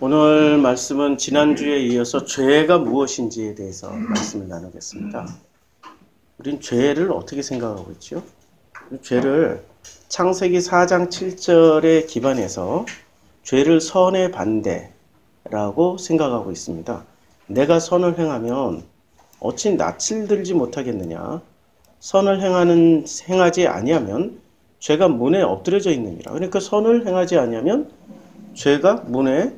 오늘 말씀은 지난주에 이어서 죄가 무엇인지에 대해서 말씀을 나누겠습니다. 우린 죄를 어떻게 생각하고 있죠? 죄를 창세기 4장 7절에 기반해서 죄를 선의 반대라고 생각하고 있습니다. 내가 선을 행하면 어찌 낯을 들지 못하겠느냐? 선을 행하는 행하지 아니하면 죄가 문에 엎드려져 있느니라. 그러니까 선을 행하지 아니하면 죄가 문에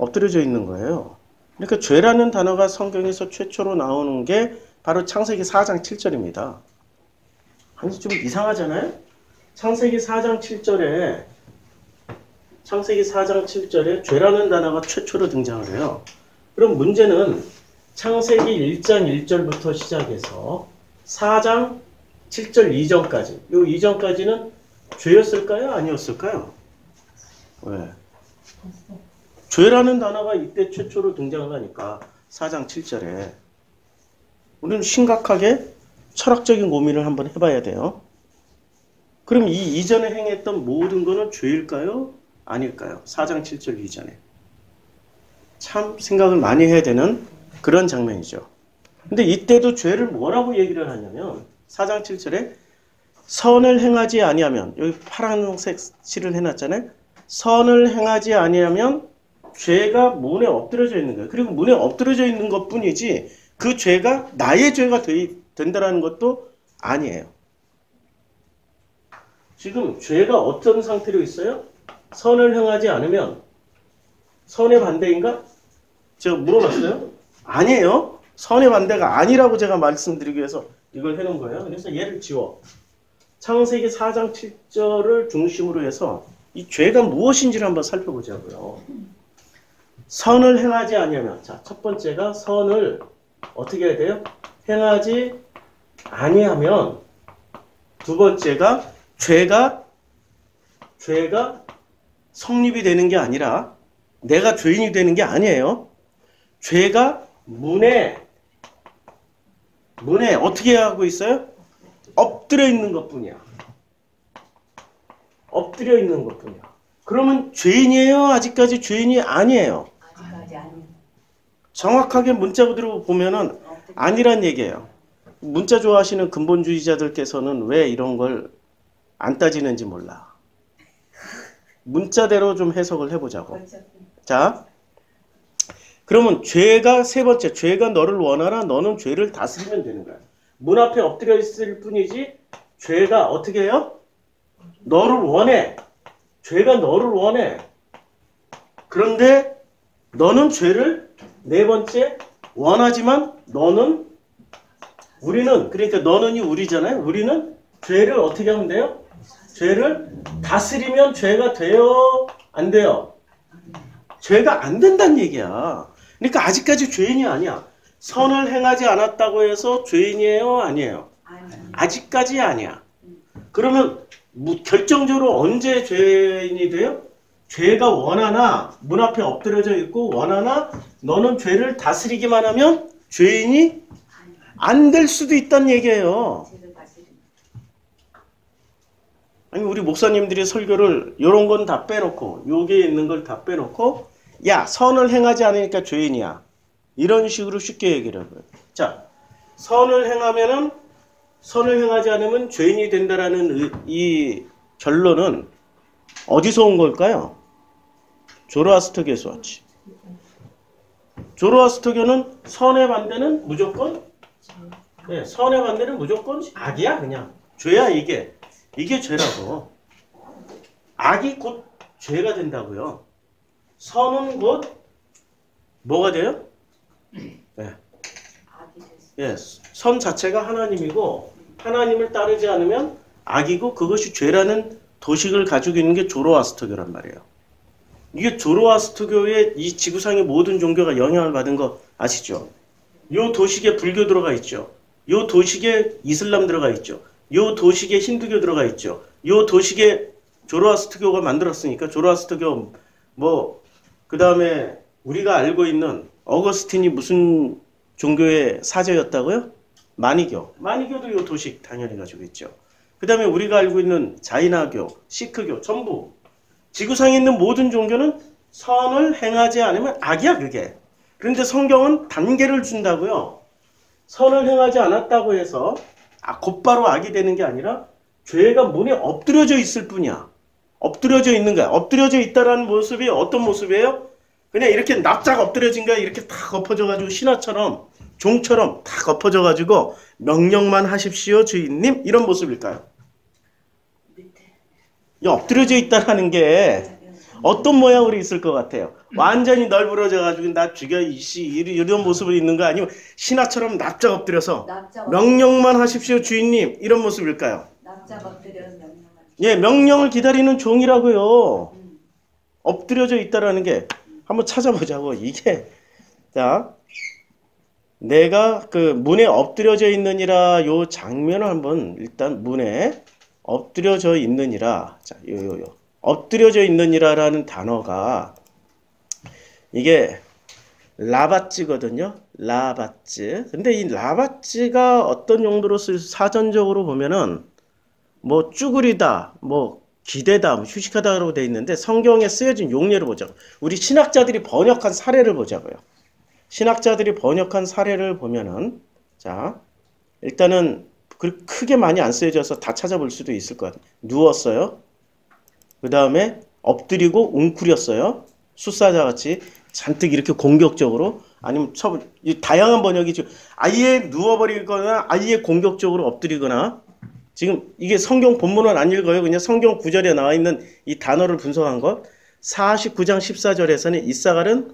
엎드려져 있는 거예요. 그러니까 죄라는 단어가 성경에서 최초로 나오는 게 바로 창세기 4장 7절입니다. 아니 좀 이상하잖아요? 창세기 4장 7절에 창세기 4장 7절에 죄라는 단어가 최초로 등장을 해요. 그럼 문제는 창세기 1장 1절부터 시작해서 4장 7절 이전까지 요 이전까지는 죄였을까요? 아니었을까요? 왜? 죄라는 단어가 이때 최초로 등장을 하니까 4장 7절에 우리는 심각하게 철학적인 고민을 한번 해봐야 돼요. 그럼 이 이전에 행했던 모든 것은 죄일까요? 아닐까요? 4장 7절 이전에. 참 생각을 많이 해야 되는 그런 장면이죠. 근데 이때도 죄를 뭐라고 얘기를 하냐면 4장 7절에 선을 행하지 아니하면 여기 파란색 칠을 해놨잖아요. 선을 행하지 아니하면 죄가 문에 엎드려져 있는 거예요. 그리고 문에 엎드려져 있는 것 뿐이지 그 죄가 나의 죄가 되, 된다라는 것도 아니에요. 지금 죄가 어떤 상태로 있어요? 선을 행하지 않으면 선의 반대인가? 제가 물어봤어요. 아니에요. 선의 반대가 아니라고 제가 말씀드리기 위해서 이걸 해놓은 거예요. 그래서 얘를 지워. 창세기 4장 7절을 중심으로 해서 이 죄가 무엇인지를 한번 살펴보자고요. 선을 행하지 아니하면 자, 첫 번째가 선을 어떻게 해야 돼요? 행하지 아니하면 두 번째가 죄가 죄가 성립이 되는 게 아니라 내가 죄인이 되는 게 아니에요. 죄가 문에 문에 어떻게 하고 있어요? 엎드려 있는 것뿐이야. 엎드려 있는 것뿐이야. 그러면 죄인이에요? 아직까지 죄인이 아니에요. 정확하게 문자 그대로 보면은 아니란 얘기예요. 문자 좋아하시는 근본주의자들께서는 왜 이런 걸 안 따지는지 몰라. 문자대로 좀 해석을 해보자고. 자, 그러면 죄가 세 번째, 죄가 너를 원하나 너는 죄를 다스리면 되는 거야. 문 앞에 엎드려 있을 뿐이지 죄가 어떻게 해요? 너를 원해. 죄가 너를 원해. 그런데 너는 죄를 네 번째 원하지만 너는 우리는 그러니까 너는이 우리잖아요. 우리는 죄를 어떻게 하면 돼요? 죄를 다스리면 죄가 돼요? 안 돼요? 죄가 안 된다는 얘기야. 그러니까 아직까지 죄인이 아니야. 선을 행하지 않았다고 해서 죄인이에요? 아니에요? 아직까지 아니야. 그러면 결정적으로 언제 죄인이 돼요? 죄가 원하나 문 앞에 엎드려져 있고 원하나 너는 죄를 다스리기만 하면 죄인이 안 될 수도 있다는 얘기예요. 아니 우리 목사님들이 설교를 이런 건 다 빼놓고 여기에 있는 걸 다 빼놓고 야 선을 행하지 않으니까 죄인이야 이런 식으로 쉽게 얘기를 해요. 자 선을 행하면은 선을 행하지 않으면 죄인이 된다라는 이 결론은 어디서 온 걸까요? 조로아스터교에서 왔지. 조로아스터교는 선의 반대는 무조건 네, 선의 반대는 무조건 악이야 그냥 죄야 이게 이게 죄라고. 악이 곧 죄가 된다고요. 선은 곧 뭐가 돼요? 네. 예, 선 자체가 하나님이고 하나님을 따르지 않으면 악이고 그것이 죄라는 도식을 가지고 있는 게 조로아스터교란 말이에요. 이게 조로아스터교의 이 지구상의 모든 종교가 영향을 받은 거 아시죠? 요 도식에 불교 들어가 있죠. 요 도식에 이슬람 들어가 있죠. 요 도식에 힌두교 들어가 있죠. 요 도식에 조로아스트교가 만들었으니까 조로아스트교 뭐 그 다음에 우리가 알고 있는 어거스틴이 무슨 종교의 사제였다고요? 마니교. 마니교도 요 도식 당연히 가지고 있죠. 그 다음에 우리가 알고 있는 자이나교, 시크교 전부 지구상에 있는 모든 종교는 선을 행하지 않으면 악이야 그게. 그런데 성경은 단계를 준다고요. 선을 행하지 않았다고 해서 아, 곧바로 악이 되는 게 아니라 죄가 문에 엎드려져 있을 뿐이야. 엎드려져 있는 거야. 엎드려져 있다라는 모습이 어떤 모습이에요? 그냥 이렇게 납작 엎드려진 거야. 이렇게 탁 엎어져가지고 신하처럼 종처럼 탁 엎어져가지고 명령만 하십시오 주인님 이런 모습일까요? 이 엎드려져 있다라는 게 어떤 모양으로 있을 것 같아요? 완전히 널브러져가지고 나 죽여 이씨 이런 모습으로 있는 거 아니면 신하처럼 납작 엎드려서 명령만 하십시오 주인님 이런 모습일까요? 납작 엎드려 명령을 예, 명령을 기다리는 종이라고요. 엎드려져 있다라는 게 한번 찾아보자고 이게 자 내가 그 문에 엎드려져 있느니라 요 장면을 한번 일단 문에 엎드려져 있느니라 자 요요요 엎드려져 있느니라라는 단어가 이게 라바찌거든요. 라바찌. 근데 이 라바찌가 어떤 용도로 쓸 사전적으로 보면은 뭐 쭈그리다, 뭐 기대다, 뭐 휴식하다라고 돼 있는데 성경에 쓰여진 용례를 보자고. 우리 신학자들이 번역한 사례를 보자고요. 신학자들이 번역한 사례를 보면은 자 일단은 그 크게 많이 안 쓰여져서 다 찾아볼 수도 있을 것 같아요. 누웠어요. 그 다음에 엎드리고 웅크렸어요. 숫사자 같이 잔뜩 이렇게 공격적으로 아니면 이 다양한 번역이 지금 아예 누워버리거나 아예 공격적으로 엎드리거나 지금 이게 성경 본문은 안 읽어요. 그냥 성경 구절에 나와 있는 이 단어를 분석한 것. 49장 14절에서는 이사갈은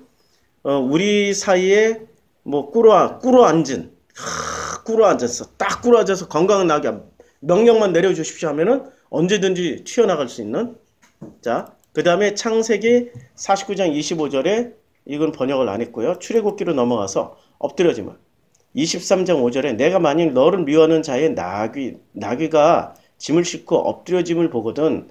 어, 우리 사이에 뭐 꿇어 꿇어 앉은 하, 꿇어 앉았어. 딱 꿇어 앉아서 건강하게 명령만 내려주십시오 하면은 언제든지 튀어나갈 수 있는 자, 그 다음에 창세기 49장 25절에 이건 번역을 안 했고요. 출애굽기로 넘어가서 엎드려지면 23장 5절에 내가 만일 너를 미워하는 자의 나귀 나귀가 짐을 싣고 엎드려짐을 보거든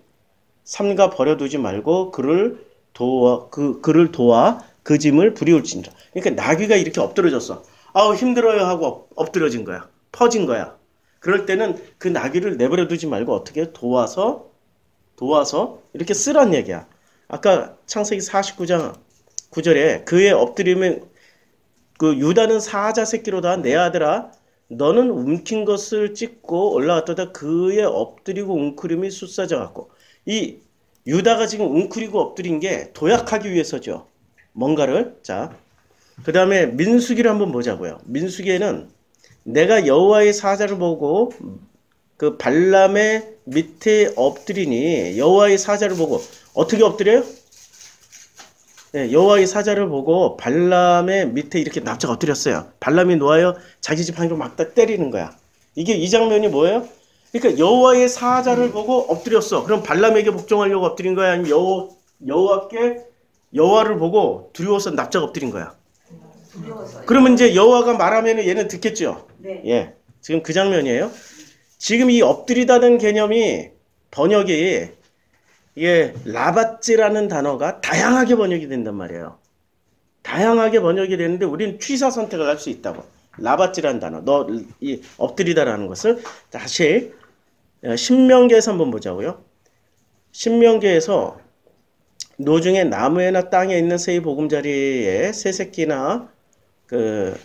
삼가 버려두지 말고 그를 도와 그 그를 도와 그 짐을 부리울지니라. 그러니까 나귀가 이렇게 엎드려졌어. 아우 힘들어요 하고 엎드려진 거야. 퍼진 거야. 그럴 때는 그 나귀를 내버려 두지 말고 어떻게 도와서 도와서 이렇게 쓰란 얘기야. 아까 창세기 49장 9절에 그의 엎드림은 그 유다는 사자 새끼로다 내 아들아 너는 움킨 것을 찍고 올라갔다가 그의 엎드리고 웅크림이 숫사져 갖고 이 유다가 지금 웅크리고 엎드린 게 도약하기 위해서죠. 뭔가를 자. 그 다음에 민수기를 한번 보자고요. 민수기에는 내가 여호와의 사자를 보고 그 발람의 밑에 엎드리니 여호와의 사자를 보고 어떻게 엎드려요? 네, 여호와의 사자를 보고 발람의 밑에 이렇게 납작 엎드렸어요. 발람이 놓아요. 자기 집 하기로 막 때리는 거야. 이게 이 장면이 뭐예요? 그러니까 여호와의 사자를 보고 엎드렸어. 그럼 발람에게 복종하려고 엎드린 거야? 아니면 여호 여호와께 여호와를 보고 두려워서 납작 엎드린 거야? 두려워서 그러면 이제 여호와가 말하면 얘는 듣겠죠. 네. 예, 지금 그 장면이에요. 지금 이 엎드리다는 개념이 번역이 이게 라바찌라는 단어가 다양하게 번역이 된단 말이에요. 다양하게 번역이 되는데 우리는 취사 선택을 할 수 있다고. 라바찌라는 단어, 너 이 엎드리다라는 것을 다시 신명계에서 한번 보자고요. 신명계에서 노중에 나무에나 땅에 있는 새의 보금자리에 새 새끼나 그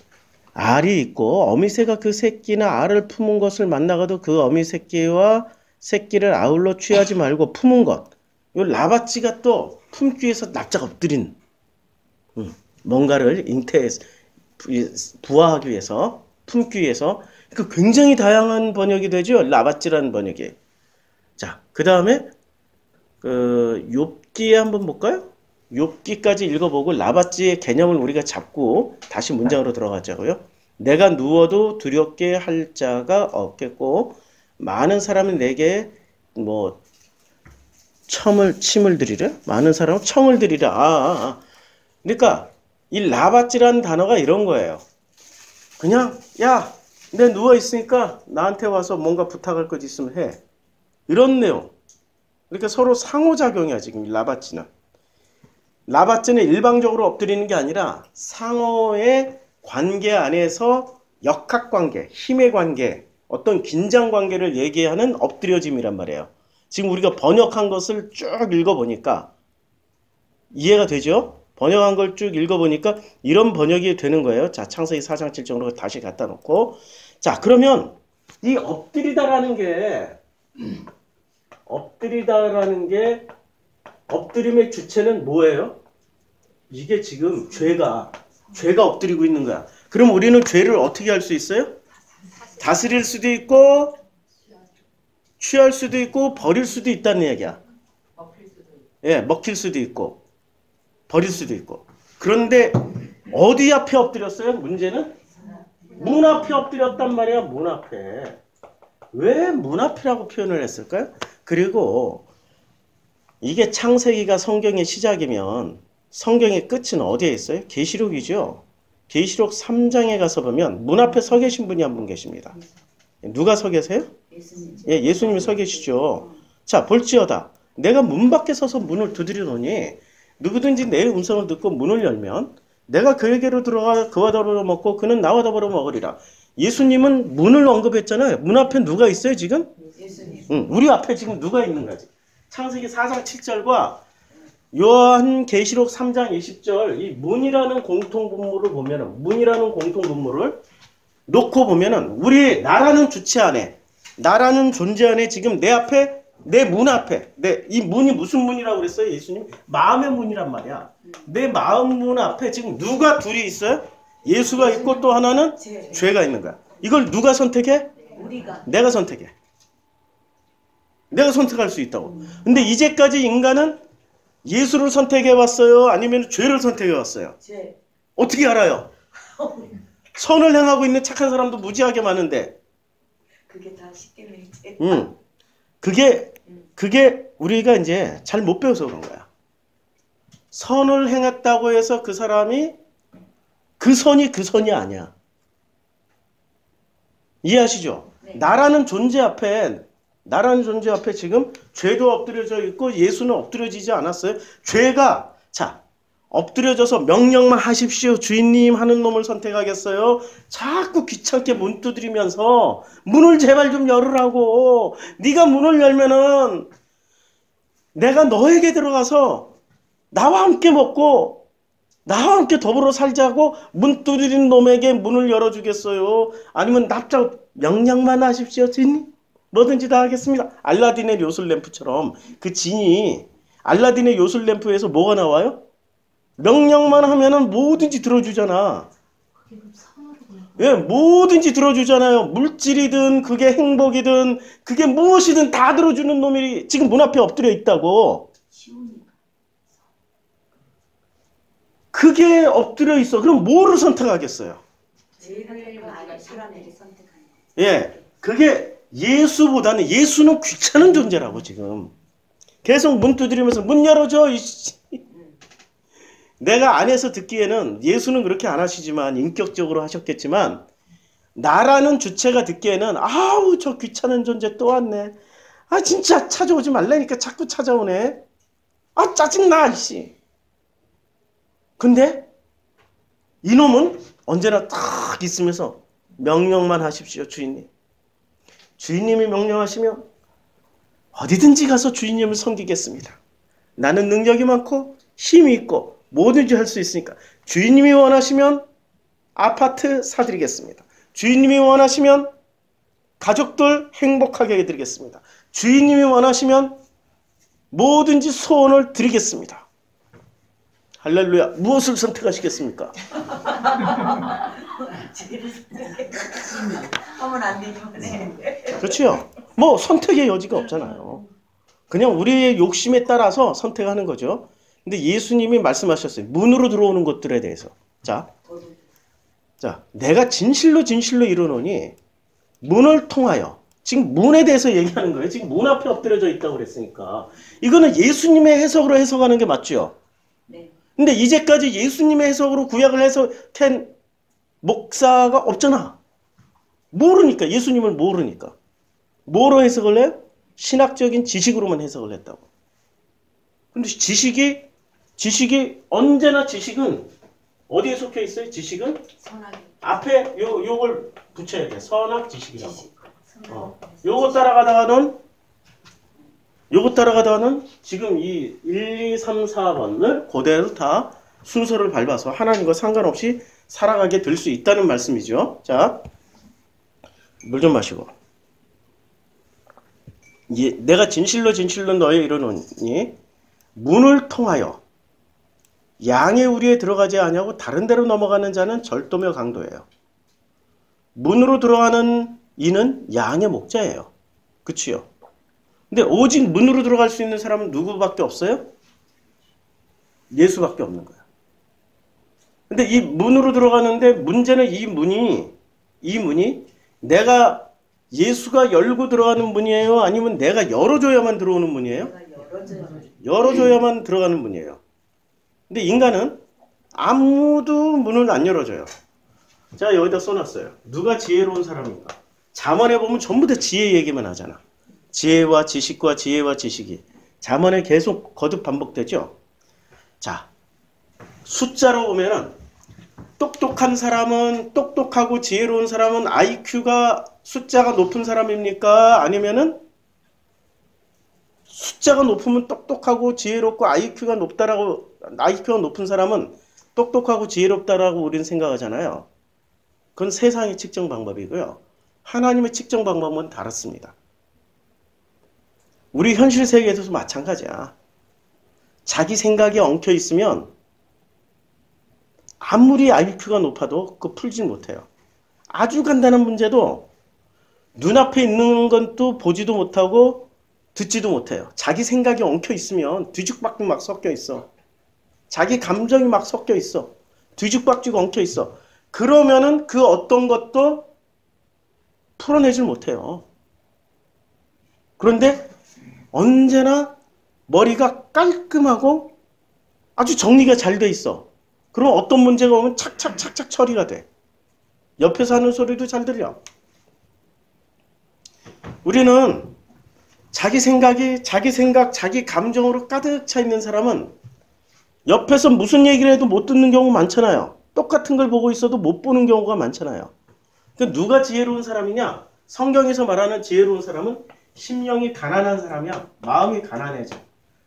알이 있고 어미새가 그 새끼나 알을 품은 것을 만나가도 그 어미 새끼와 새끼를 아울러 취하지 말고 품은 것. 이 라바찌가 또 위해서 납작 엎드린 음, 뭔가를 잉태해서 부화하기 위해서 위해서 그 굉장히 다양한 번역이 되죠. 라바찌라는 번역이. 자, 그 다음에 그 욥기에 한번 볼까요? 욥기까지 읽어보고 라바찌의 개념을 우리가 잡고 다시 문장으로 들어가자고요. 내가 누워도 두렵게 할 자가 없겠고 많은 사람은 내게 뭐 첨을 침을 들이래? 많은 사람은 청을 들이래. 아, 아, 아. 그러니까 이 라바찌라는 단어가 이런 거예요. 그냥 야, 내 누워 있으니까 나한테 와서 뭔가 부탁할 것 있으면 해. 이런 내용. 그러니까 서로 상호작용이야 지금 라바찌는. 라바찌는 일방적으로 엎드리는 게 아니라 상호의 관계 안에서 역학 관계, 힘의 관계, 어떤 긴장 관계를 얘기하는 엎드려짐이란 말이에요. 지금 우리가 번역한 것을 쭉 읽어보니까 이해가 되죠? 번역한 걸 쭉 읽어보니까 이런 번역이 되는 거예요. 자, 창세기 4장 7절로 다시 갖다 놓고. 자, 그러면 이 엎드리다라는 게, 엎드리다라는 게, 엎드림의 주체는 뭐예요? 이게 지금 죄가, 죄가 엎드리고 있는 거야. 그럼 우리는 죄를 어떻게 할 수 있어요? 다스릴 수도 있고, 취할 수도 있고, 버릴 수도 있다는 얘기야. 예, 먹힐 수도 있고, 버릴 수도 있고. 그런데 어디 앞에 엎드렸어요? 문제는 문 앞에 엎드렸단 말이야. 문 앞에. 왜 문 앞이라고 표현을 했을까요? 그리고 이게 창세기가 성경의 시작이면 성경의 끝은 어디에 있어요? 계시록이죠. 계시록 3장에 가서 보면 문 앞에 서 계신 분이 한 분 계십니다. 누가 서 계세요? 예수님. 예, 예수님이 서 계시죠. 자, 볼지어다. 내가 문 밖에 서서 문을 두드리노니 누구든지 내 음성을 듣고 문을 열면 내가 그에게로 들어가 그와 더불어 먹고 그는 나와 더불어 먹으리라. 예수님은 문을 언급했잖아요. 문 앞에 누가 있어요, 지금? 예수님. 응, 우리 앞에 지금 누가 있는 거지? 창세기 4장 7절과 요한 계시록 3장 20절 이 문이라는 공통 분모를 보면은 문이라는 공통 분모를 놓고 보면은 우리 나라는 주체 안에 나라는 존재 안에 지금 내 앞에 내 문 앞에 내 이 문이 무슨 문이라고 그랬어요? 예수님? 마음의 문이란 말이야. 내 마음 문 앞에 지금 누가 둘이 있어요? 예수가 있고 또 하나는 죄. 죄가 있는 거야. 이걸 누가 선택해? 우리가. 내가 선택해. 내가 선택할 수 있다고. 근데 이제까지 인간은 예수를 선택해 왔어요? 아니면 죄를 선택해 왔어요? 죄. 어떻게 알아요? 선을 행하고 있는 착한 사람도 무지하게 많은데, 그게 다 십계명이 죄. 음, 그게, 그게 우리가 이제 잘 못 배워서 그런 거야. 선을 행했다고 해서 그 사람이 그 선이 그 선이 아니야. 이해하시죠? 네. 나라는 존재 앞에 나라는 존재 앞에 지금 죄도 엎드려져 있고 예수는 엎드려지지 않았어요. 죄가 자 엎드려져서 명령만 하십시오 주인님 하는 놈을 선택하겠어요. 자꾸 귀찮게 문 두드리면서 문을 제발 좀 열으라고. 네가 문을 열면은 내가 너에게 들어가서 나와 함께 먹고 나와 함께 더불어 살자고 문 두드린 놈에게 문을 열어주겠어요. 아니면 납작 명령만 하십시오, 주인님. 뭐든지 다 하겠습니다. 알라딘의 요술 램프처럼 그 진이 알라딘의 요술 램프에서 뭐가 나와요? 명령만 하면은 뭐든지 들어주잖아. 예, 뭐든지 들어주잖아요. 물질이든 그게 행복이든 그게 무엇이든 다 들어주는 놈이 지금 문 앞에 엎드려 있다고. 그게 엎드려 있어. 그럼 뭐를 선택하겠어요? 예, 그게 예수보다는 예수는 귀찮은 존재라고 지금 계속 문 두드리면서 문 열어줘. 내가 안에서 듣기에는 예수는 그렇게 안 하시지만 인격적으로 하셨겠지만 나라는 주체가 듣기에는 아우 저 귀찮은 존재 또 왔네. 아 진짜 찾아오지 말라니까 자꾸 찾아오네. 아 짜증나 이씨. 근데 이놈은 언제나 딱 있으면서 명령만 하십시오 주인님. 주인님이 명령하시면 어디든지 가서 주인님을 섬기겠습니다. 나는 능력이 많고 힘이 있고 뭐든지 할 수 있으니까 주인님이 원하시면 아파트 사드리겠습니다. 주인님이 원하시면 가족들 행복하게 해드리겠습니다. 주인님이 원하시면 뭐든지 소원을 드리겠습니다. 할렐루야. 무엇을 선택하시겠습니까? 하면 안 되지만 해. 그렇죠. 뭐 선택의 여지가 없잖아요. 그냥 우리의 욕심에 따라서 선택하는 거죠. 근데 예수님이 말씀하셨어요. 문으로 들어오는 것들에 대해서. 자, 자, 내가 진실로 진실로 이르노니 문을 통하여 지금 문에 대해서 얘기하는 거예요. 지금 문 앞에 엎드려져 있다고 그랬으니까. 이거는 예수님의 해석으로 해석하는 게 맞죠. 네. 근데 이제까지 예수님의 해석으로 구약을 해석한 목사가 없잖아. 모르니까 예수님을 모르니까. 뭐로 해석을 해요? 신학적인 지식으로만 해석을 했다고. 근데 지식이 지식이 언제나 지식은 어디에 속해 있어요? 지식은 선하게. 앞에 요 요걸 붙여야 돼. 선악 지식이라고. 지식. 어. 요거 따라가다가는 요거 따라가다가는 지금 이 1, 2, 3, 4번을 그대로 다 순서를 밟아서 하나님과 상관없이 살아가게 될 수 있다는 말씀이죠. 자, 물 좀 마시고. 예, 내가 진실로 진실로 너에 이르노니 문을 통하여 양의 우리에 들어가지 아니하고 다른 데로 넘어가는 자는 절도며 강도예요. 문으로 들어가는 이는 양의 목자예요. 그치요? 근데 오직 문으로 들어갈 수 있는 사람은 누구밖에 없어요? 예수밖에 없는 거야. 근데 이 문으로 들어가는데 문제는 이 문이 이 문이 내가 예수가 열고 들어가는 문이에요? 아니면 내가 열어줘야만 들어오는 문이에요? 열어줘야만 들어가는 문이에요. 근데 인간은 아무도 문을 안 열어줘요. 자 여기다 써놨어요. 누가 지혜로운 사람인가? 자문에 보면 전부 다 지혜 얘기만 하잖아. 지혜와 지식과 지혜와 지식이 자문에 계속 거듭 반복되죠. 자 숫자로 보면은 똑똑한 사람은 똑똑하고 지혜로운 사람은 IQ가 숫자가 높은 사람입니까? 아니면은 숫자가 높으면 똑똑하고 지혜롭고 IQ가 높다라고 IQ가 높은 사람은 똑똑하고 지혜롭다라고 우리는 생각하잖아요. 그건 세상의 측정 방법이고요. 하나님의 측정 방법은 다릅니다. 우리 현실 세계에서도 마찬가지야. 자기 생각이 엉켜 있으면 아무리 IQ가 높아도 그 풀지 못해요. 아주 간단한 문제도 눈앞에 있는 건 또 보지도 못하고 듣지도 못해요. 자기 생각이 엉켜 있으면 뒤죽박죽 막 섞여 있어. 자기 감정이 막 섞여 있어. 뒤죽박죽 엉켜 있어. 그러면은 그 어떤 것도 풀어내질 못해요. 그런데 언제나 머리가 깔끔하고 아주 정리가 잘 돼 있어. 그럼 어떤 문제가 오면 착착착착 처리가 돼. 옆에서 하는 소리도 잘 들려. 우리는 자기 생각이 자기 생각, 자기 감정으로 가득 차 있는 사람은 옆에서 무슨 얘기를 해도 못 듣는 경우 많잖아요. 똑같은 걸 보고 있어도 못 보는 경우가 많잖아요. 그 누가 지혜로운 사람이냐? 성경에서 말하는 지혜로운 사람은 심령이 가난한 사람이야. 마음이 가난해져.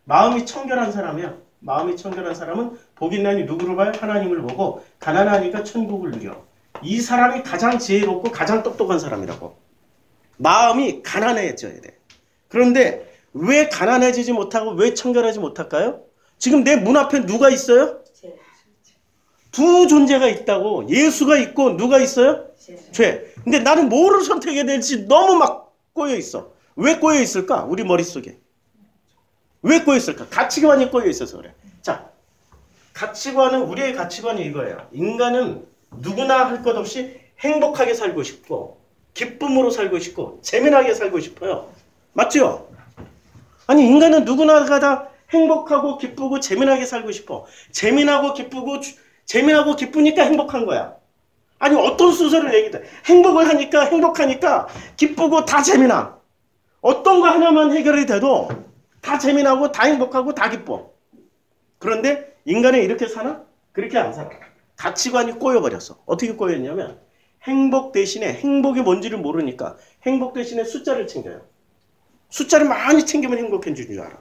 마음이 청결한 사람이야. 마음이 청결한 사람은 복인난이 누구를 봐요? 하나님을 보고 가난하니까 천국을 누려. 이 사람이 가장 지혜롭고 가장 똑똑한 사람이라고. 마음이 가난해져야 돼. 그런데 왜 가난해지지 못하고 왜 청결하지 못할까요? 지금 내문 앞에 누가 있어요? 두 존재가 있다고. 예수가 있고 누가 있어요? 죄. 근데 나는 뭐를 선택해야 될지 너무 막 꼬여 있어. 왜 꼬여 있을까? 우리 머릿속에. 왜 꼬여 있을까? 가치관이 꼬여 있어서 그래. 자, 가치관은 우리의 가치관이 이거예요. 인간은 누구나 할 것 없이 행복하게 살고 싶고 기쁨으로 살고 싶고 재미나게 살고 싶어요. 맞죠? 아니 인간은 누구나가 다 행복하고 기쁘고 재미나게 살고 싶어. 재미나고 기쁘고 재미나고 기쁘니까 행복한 거야. 아니 어떤 순서를 얘기해. 행복을 하니까 행복하니까 기쁘고 다 재미나. 어떤 거 하나만 해결이 돼도 다 재미나고 다 행복하고 다 기뻐. 그런데 인간이 이렇게 사나? 그렇게 안 살아. 가치관이 꼬여버렸어. 어떻게 꼬였냐면 행복 대신에 행복이 뭔지를 모르니까 행복 대신에 숫자를 챙겨요. 숫자를 많이 챙기면 행복해진 줄 알아.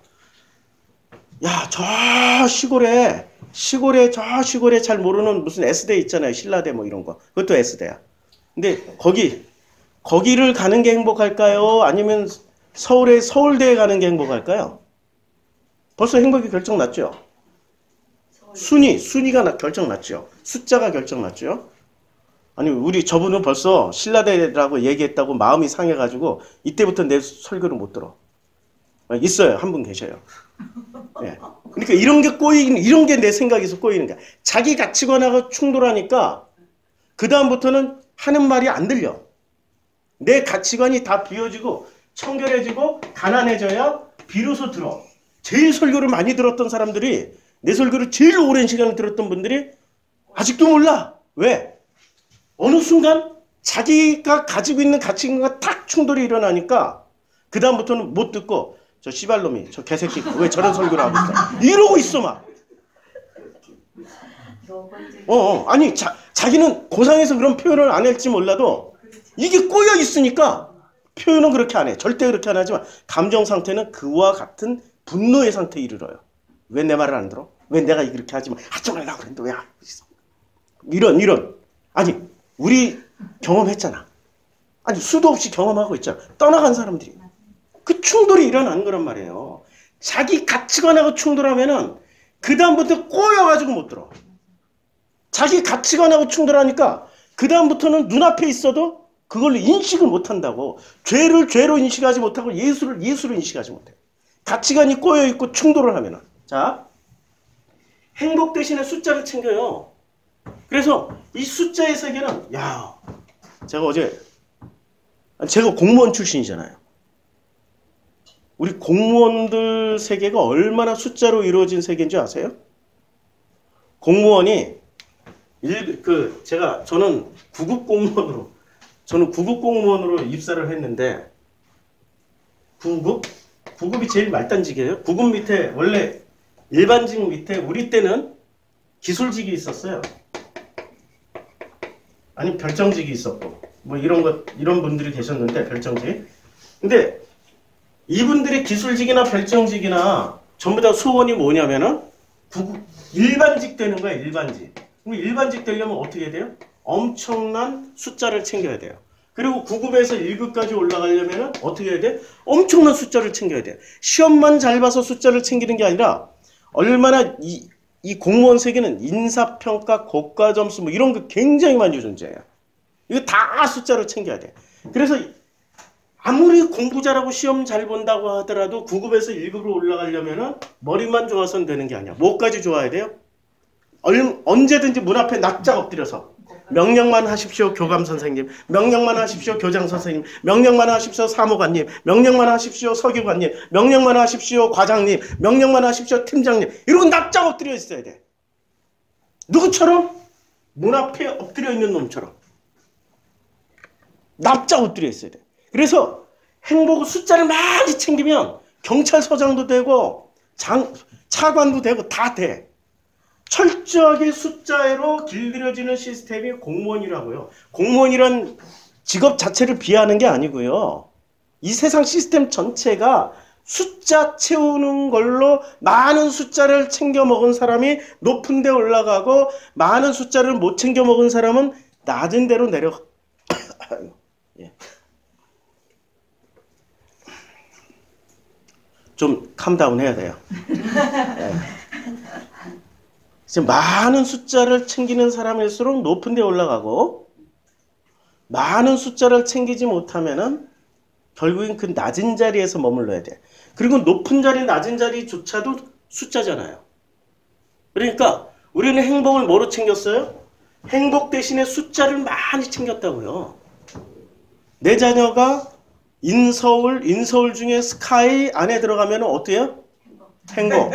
야, 저 시골에 시골에 저 시골에 잘 모르는 무슨 S대 있잖아요. 신라대 뭐 이런 거. 그것도 S대야. 근데 거기 거기를 가는 게 행복할까요? 아니면 서울에 서울대에 가는 게 행복할까요? 벌써 행복이 결정 났죠. 순위, 순위가 결정 났죠. 숫자가 결정 났죠. 아니 우리 저분은 벌써 신라대라고 얘기했다고 마음이 상해가지고 이때부터 내 설교를 못 들어. 있어요. 한 분 계셔요. 네. 그러니까 이런 게 꼬이는 이런 게 내 생각에서 꼬이는 거야. 자기 가치관하고 충돌하니까 그 다음부터는 하는 말이 안 들려. 내 가치관이 다 비워지고 청결해지고 가난해져야 비로소 들어. 제일 설교를 많이 들었던 사람들이 내 설교를 제일 오랜 시간을 들었던 분들이 아직도 몰라. 왜? 어느 순간 자기가 가지고 있는 가치관과 탁 충돌이 일어나니까 그 다음부터는 못 듣고 저 씨발놈이 저 개새끼 왜 저런 설교를 하고 있어 이러고 있어 막 어, 어, 아니 자, 자기는 고상해서 그런 표현을 안 할지 몰라도 이게 꼬여 있으니까 표현은 그렇게 안 해. 절대 그렇게 안 하지만 감정 상태는 그와 같은 분노의 상태에 이르러요. 왜 내 말을 안 들어? 왜 내가 이렇게 하지 말라고 그랬는데 왜 하고 있어? 이런 이런 아니 우리 경험했잖아. 아니 수도 없이 경험하고 있잖아. 떠나간 사람들이 그 충돌이 일어나는 거란 말이에요. 자기 가치관하고 충돌하면은 그 다음부터 꼬여가지고 못 들어. 자기 가치관하고 충돌하니까 그 다음부터는 눈앞에 있어도 그걸 인식을 못한다고. 죄를 죄로 인식하지 못하고 예수를 예수로 인식하지 못해. 가치관이 꼬여 있고 충돌을 하면은 자 행복 대신에 숫자를 챙겨요. 그래서 이 숫자의 세계는 야 제가 어제 제가 공무원 출신이잖아요. 우리 공무원들 세계가 얼마나 숫자로 이루어진 세계인지 아세요? 공무원이 일, 그 제가 저는 구급 공무원으로 저는 구급 공무원으로 입사를 했는데 구급 구급이 제일 말단직이에요. 구급 밑에 원래 일반직 밑에 우리 때는 기술직이 있었어요. 아니 별정직이 있었고 뭐 이런 것 이런 분들이 계셨는데 별정직. 근데 이분들의 기술직이나 별정직이나 전부 다 소원이 뭐냐면은 구급 일반직 되는 거야 일반직. 그럼 일반직 되려면 어떻게 돼요? 엄청난 숫자를 챙겨야 돼요. 그리고 9급에서 1급까지 올라가려면 어떻게 해야 돼? 엄청난 숫자를 챙겨야 돼. 시험만 잘 봐서 숫자를 챙기는 게 아니라 얼마나 이, 이 공무원 세계는 인사평가, 고과점수 뭐 이런 거 굉장히 많이 존재해요. 이거 다 숫자를 챙겨야 돼. 그래서 아무리 공부 잘하고 시험 잘 본다고 하더라도 9급에서 1급으로 올라가려면 머리만 좋아서는 되는 게 아니야. 뭐까지 좋아야 돼요? 언제든지 문 앞에 납작 엎드려서 명령만 하십시오 교감 선생님. 명령만 하십시오 교장 선생님. 명령만 하십시오 사무관님. 명령만 하십시오 서기관님. 명령만 하십시오 과장님. 명령만 하십시오 팀장님. 이러고 납작 엎드려 있어야 돼. 누구처럼? 문 앞에 엎드려 있는 놈처럼. 납작 엎드려 있어야 돼. 그래서 행복 숫자를 많이 챙기면 경찰서장도 되고 장, 차관도 되고 다 돼 철저하게 숫자로 길들여지는 시스템이 공무원이라고요. 공무원이란 직업 자체를 비하하는 게 아니고요. 이 세상 시스템 전체가 숫자 채우는 걸로 많은 숫자를 챙겨 먹은 사람이 높은 데 올라가고 많은 숫자를 못 챙겨 먹은 사람은 낮은 데로 내려가. 예. 좀 캄다운 해야 돼요. 예. 많은 숫자를 챙기는 사람일수록 높은 데 올라가고 많은 숫자를 챙기지 못하면은 결국엔 그 낮은 자리에서 머물러야 돼. 그리고 높은 자리, 낮은 자리조차도 숫자잖아요. 그러니까 우리는 행복을 뭐로 챙겼어요? 행복 대신에 숫자를 많이 챙겼다고요. 내 자녀가 인서울, 인서울 중에 스카이 안에 들어가면 어때요? 행복.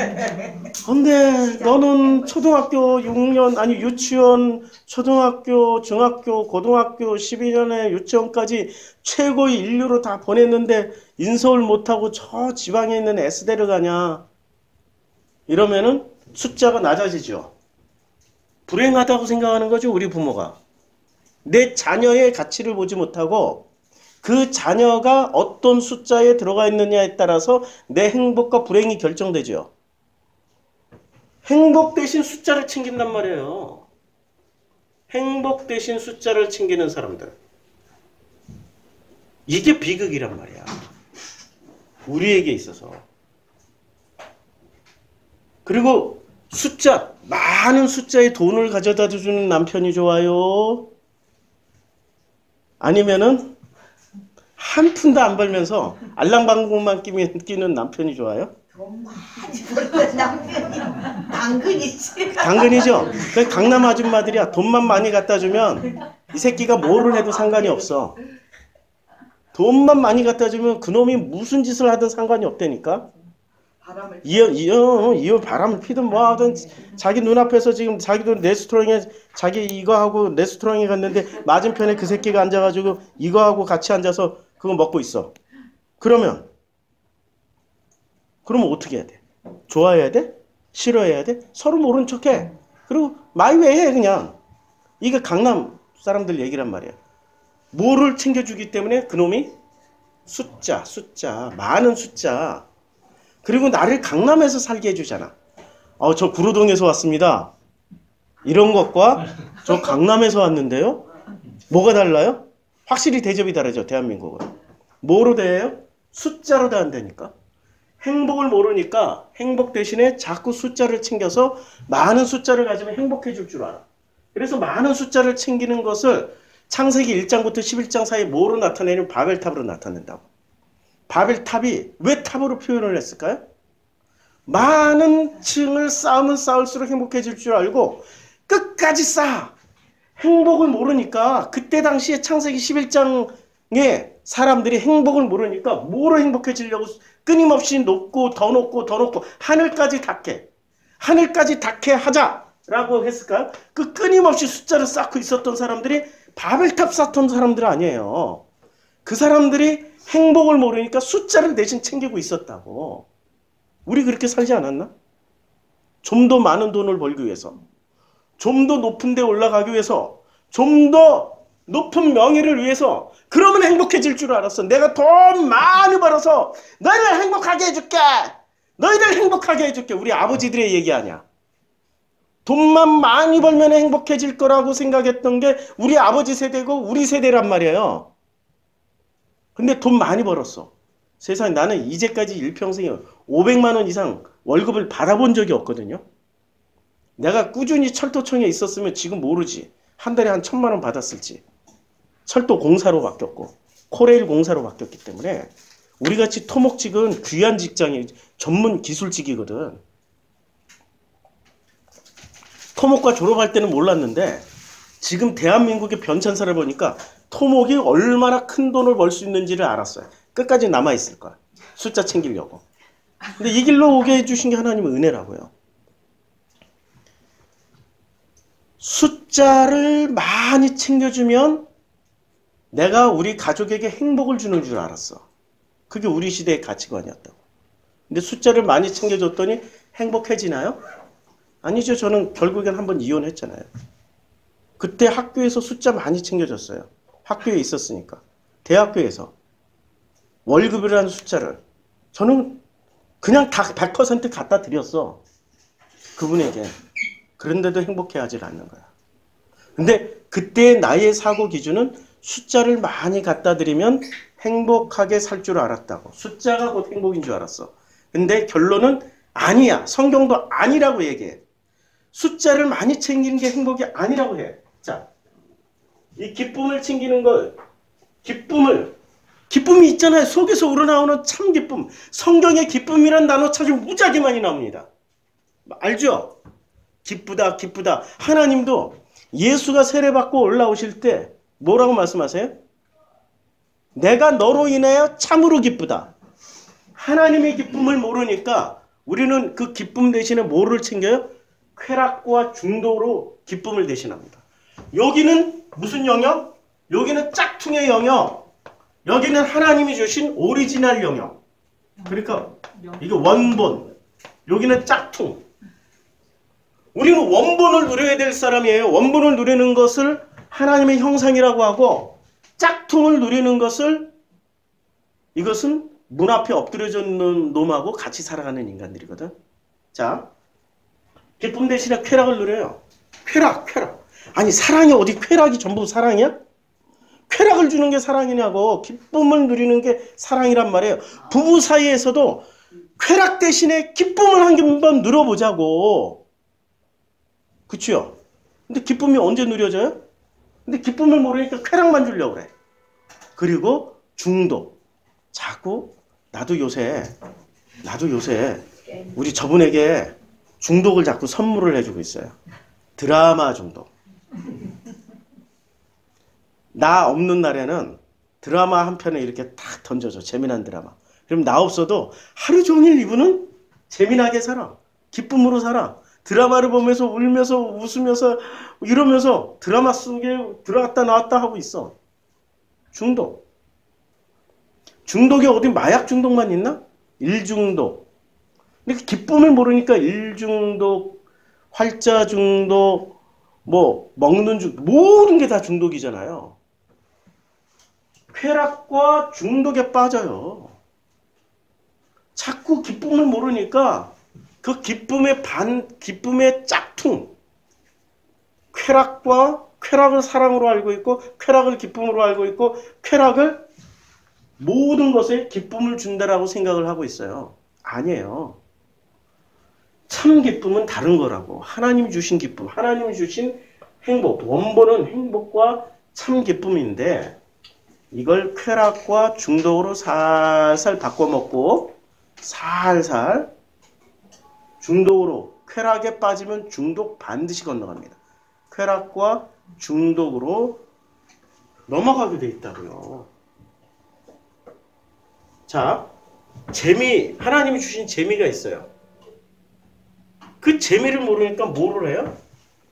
근데 너는 초등학교 6년, 아니 유치원, 초등학교, 중학교, 고등학교 12년에 유치원까지 최고의 인류로 다 보냈는데 인서울 못하고 저 지방에 있는 S대를 가냐. 이러면은 숫자가 낮아지죠. 불행하다고 생각하는 거죠, 우리 부모가. 내 자녀의 가치를 보지 못하고 그 자녀가 어떤 숫자에 들어가 있느냐에 따라서 내 행복과 불행이 결정되죠. 행복 대신 숫자를 챙긴단 말이에요. 행복 대신 숫자를 챙기는 사람들. 이게 비극이란 말이야. 우리에게 있어서. 그리고 숫자, 많은 숫자의 돈을 가져다 주는 남편이 좋아요? 아니면은 한 푼도 안 벌면서 알랑방구만 끼면 끼는 남편이 좋아요? 돈 많이 벌는 남편이 당근이지. 당근이죠. 그 강남 아줌마들이야 돈만 많이 갖다 주면 이 새끼가 뭐를 해도 상관이 없어. 돈만 많이 갖다 주면 그놈이 무슨 짓을 하든 상관이 없다니까. 이어 이어 이어 바람을 피든 뭐 하든 자기 눈앞에서 지금 자기도 레스토랑에 자기 이거 하고 레스토랑에 갔는데 맞은편에 그 새끼가 앉아가지고 이거 하고 같이 앉아서 그거 먹고 있어. 그러면 그러면 어떻게 해야 돼? 좋아해야 돼? 싫어해야 돼? 서로 모른 척해. 그리고 my way 해 그냥. 이게 강남 사람들 얘기란 말이야. 뭐를 챙겨주기 때문에 그놈이 숫자, 숫자, 많은 숫자. 그리고 나를 강남에서 살게 해주잖아. 어, 저 구로동에서 왔습니다. 이런 것과 저 강남에서 왔는데요. 뭐가 달라요? 확실히 대접이 다르죠, 대한민국은. 뭐로 대해요? 숫자로 대한다니까. 행복을 모르니까 행복 대신에 자꾸 숫자를 챙겨서 많은 숫자를 가지면 행복해질 줄 알아. 그래서 많은 숫자를 챙기는 것을 창세기 1장부터 11장 사이 뭐로 나타내는 바벨탑으로 나타낸다고. 바벨탑이 왜 탑으로 표현을 했을까요? 많은 층을 쌓으면 쌓을수록 행복해질 줄 알고 끝까지 쌓아. 행복을 모르니까 그때 당시에 창세기 11장에 사람들이 행복을 모르니까 뭐로 행복해지려고 끊임없이 높고 더 높고 더 높고 하늘까지 닿게 하늘까지 닿게 하자라고 했을까요? 그 끊임없이 숫자를 쌓고 있었던 사람들이 바벨탑 쌓던 사람들 아니에요. 그 사람들이 행복을 모르니까 숫자를 대신 챙기고 있었다고. 우리 그렇게 살지 않았나? 좀 더 많은 돈을 벌기 위해서, 좀 더 높은 데 올라가기 위해서, 좀 더 높은 명예를 위해서, 그러면 행복해질 줄 알았어. 내가 돈 많이 벌어서 너희를 행복하게 해줄게. 너희들 행복하게 해줄게. 우리 아버지들의 얘기 아니야. 돈만 많이 벌면 행복해질 거라고 생각했던 게 우리 아버지 세대고 우리 세대란 말이에요. 근데 돈 많이 벌었어. 세상에 나는 이제까지 일평생에 500만 원 이상 월급을 받아본 적이 없거든요. 내가 꾸준히 철도청에 있었으면 지금 모르지. 한 달에 한 천만 원 받았을지. 철도 공사로 바뀌었고 코레일 공사로 바뀌었기 때문에 우리같이 토목직은 귀한 직장이 전문 기술직이거든. 토목과 졸업할 때는 몰랐는데 지금 대한민국의 변천사를 보니까 토목이 얼마나 큰 돈을 벌 수 있는지를 알았어요. 끝까지 남아있을 거야. 숫자 챙기려고. 근데 이 길로 오게 해주신 게 하나님의 은혜라고요. 숫자를 많이 챙겨주면 내가 우리 가족에게 행복을 주는 줄 알았어. 그게 우리 시대의 가치관이었다고. 근데 숫자를 많이 챙겨줬더니 행복해지나요? 아니죠. 저는 결국엔 한번 이혼했잖아요. 그때 학교에서 숫자 많이 챙겨줬어요. 학교에 있었으니까. 대학교에서. 월급이라는 숫자를. 저는 그냥 다 100% 갖다 드렸어. 그분에게. 그런데도 행복해 하질 않는 거야. 근데 그때 나의 사고 기준은 숫자를 많이 갖다 드리면 행복하게 살 줄 알았다고. 숫자가 곧 행복인 줄 알았어. 근데 결론은 아니야. 성경도 아니라고 얘기해. 숫자를 많이 챙기는 게 행복이 아니라고 해. 자, 이 기쁨을 챙기는 걸, 기쁨을, 기쁨이 있잖아요. 속에서 우러나오는 참 기쁨. 성경에 기쁨이란 단어 찾으면 무지하게 많이 나옵니다. 알죠? 기쁘다, 기쁘다. 하나님도 예수가 세례받고 올라오실 때 뭐라고 말씀하세요? 내가 너로 인하여 참으로 기쁘다. 하나님의 기쁨을 모르니까 우리는 그 기쁨 대신에 뭐를 챙겨요? 쾌락과 중도로 기쁨을 대신합니다. 여기는 무슨 영역? 여기는 짝퉁의 영역. 여기는 하나님이 주신 오리지널 영역. 그러니까 이게 원본. 여기는 짝퉁. 우리는 원본을 누려야 될 사람이에요. 원본을 누리는 것을 하나님의 형상이라고 하고 짝퉁을 누리는 것을 이것은 문 앞에 엎드려져 있는 놈하고 같이 살아가는 인간들이거든. 자, 기쁨 대신에 쾌락을 누려요. 쾌락, 쾌락. 아니 사랑이 어디 쾌락이 전부 사랑이야? 쾌락을 주는 게 사랑이냐고 기쁨을 누리는 게 사랑이란 말이에요. 부부 사이에서도 쾌락 대신에 기쁨을 한 번 누려보자고. 그치요? 근데 기쁨이 언제 누려져요? 근데 기쁨을 모르니까 쾌락만 주려고 그래. 그리고 중독. 자꾸 나도 요새 나도 요새 우리 저분에게 중독을 자꾸 선물을 해주고 있어요. 드라마 중독. 나 없는 날에는 드라마 한 편에 이렇게 탁 던져줘. 재미난 드라마. 그럼 나 없어도 하루 종일 이분은 재미나게 살아. 기쁨으로 살아. 드라마를 보면서 울면서 웃으면서 이러면서 드라마 속에 들어갔다 나왔다 하고 있어. 중독. 중독이 어디 마약 중독만 있나? 일중독. 근데 기쁨을 모르니까 일중독, 활자 중독, 뭐 먹는 중 모든 게 다 중독이잖아요. 쾌락과 중독에 빠져요. 자꾸 기쁨을 모르니까 그 기쁨의 반, 기쁨의 짝퉁. 쾌락과 쾌락을 사랑으로 알고 있고, 쾌락을 기쁨으로 알고 있고, 쾌락을 모든 것에 기쁨을 준다라고 생각을 하고 있어요. 아니에요. 참 기쁨은 다른 거라고. 하나님이 주신 기쁨, 하나님이 주신 행복. 원본은 행복과 참 기쁨인데, 이걸 쾌락과 중독으로 살살 바꿔먹고, 살살 중독으로 쾌락에 빠지면 중독 반드시 건너갑니다. 쾌락과 중독으로 넘어가게 돼 있다고요. 자, 재미 하나님이 주신 재미가 있어요. 그 재미를 모르니까 뭐를 해요?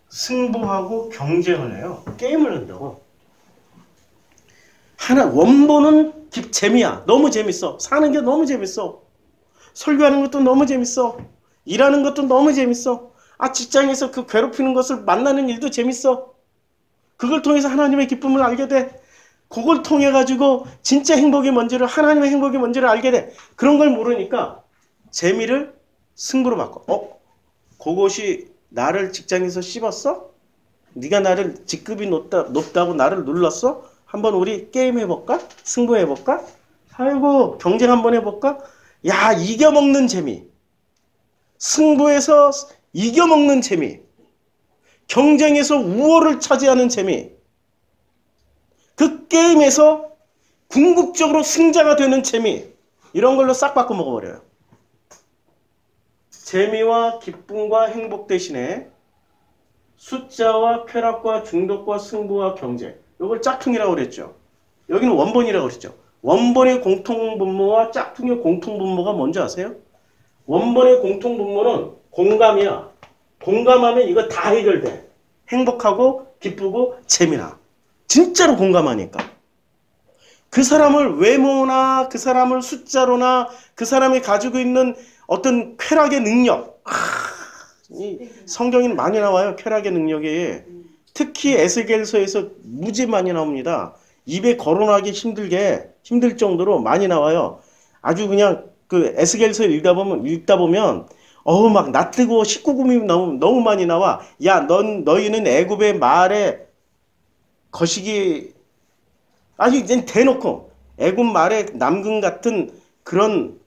승부하고 경쟁을 해요. 게임을 한다고. 하나 원본은 재미야. 너무 재밌어. 사는 게 너무 재밌어. 설교하는 것도 너무 재밌어. 일하는 것도 너무 재밌어. 아, 직장에서 그 괴롭히는 것을 만나는 일도 재밌어. 그걸 통해서 하나님의 기쁨을 알게 돼. 그걸 통해 가지고 진짜 행복이 뭔지를 하나님의 행복이 뭔지를 알게 돼. 그런 걸 모르니까 재미를 승부로 바꿔. 어? 그것이 나를 직장에서 씹었어? 네가 나를 직급이 높다, 높다고 나를 눌렀어? 한번 우리 게임 해볼까? 승부 해볼까? 아이고 경쟁 한번 해볼까? 야 이겨먹는 재미. 승부에서 이겨먹는 재미. 경쟁에서 우월을 차지하는 재미. 그 게임에서 궁극적으로 승자가 되는 재미. 이런 걸로 싹 바꿔 먹어버려요. 재미와 기쁨과 행복 대신에 숫자와 쾌락과 중독과 승부와 경쟁. 이걸 짝퉁이라고 그랬죠. 여기는 원본이라고 그랬죠. 원본의 공통분모와 짝퉁의 공통분모가 뭔지 아세요? 원본의 공통분모는 공감이야. 공감하면 이거 다 해결돼. 행복하고 기쁘고 재미나. 진짜로 공감하니까. 그 사람을 외모나 그 사람을 숫자로나 그 사람이 가지고 있는 어떤 쾌락의 능력. 아, 이 성경에는 많이 나와요. 쾌락의 능력이. 특히 에스겔서에서 무지 많이 나옵니다. 입에 거론하기 힘들게 힘들 정도로 많이 나와요. 아주 그냥 그 에스겔서 읽다 보면 읽다 보면 어우 막 낯뜨고 19금이 너무 너무 많이 나와. 야, 넌 너희는 애굽의 말에 거시기 아주 이제 대놓고 애굽 말에 남근 같은 그런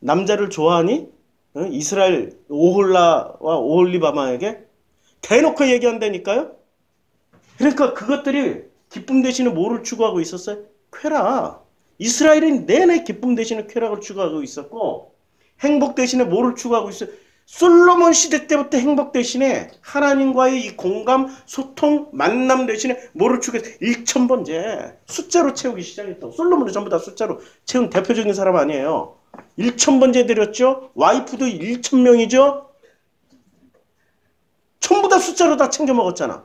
남자를 좋아하니? 응? 이스라엘 오홀라와 오홀리바마에게 대놓고 얘기한다니까요. 그러니까 그것들이 기쁨 대신에 뭐를 추구하고 있었어요? 쾌락. 이스라엘은 내내 기쁨 대신에 쾌락을 추구하고 있었고 행복 대신에 뭐를 추구하고 있어요? 솔로몬 시대 때부터 행복 대신에 하나님과의 이 공감, 소통, 만남 대신에 뭐를 추구해서 1천 번째 숫자로 채우기 시작했다. 솔로몬은 전부 다 숫자로 채운 대표적인 사람 아니에요. 1천 번째 드렸죠. 와이프도 1천 명이죠. 전부 다 숫자로 다 챙겨 먹었잖아.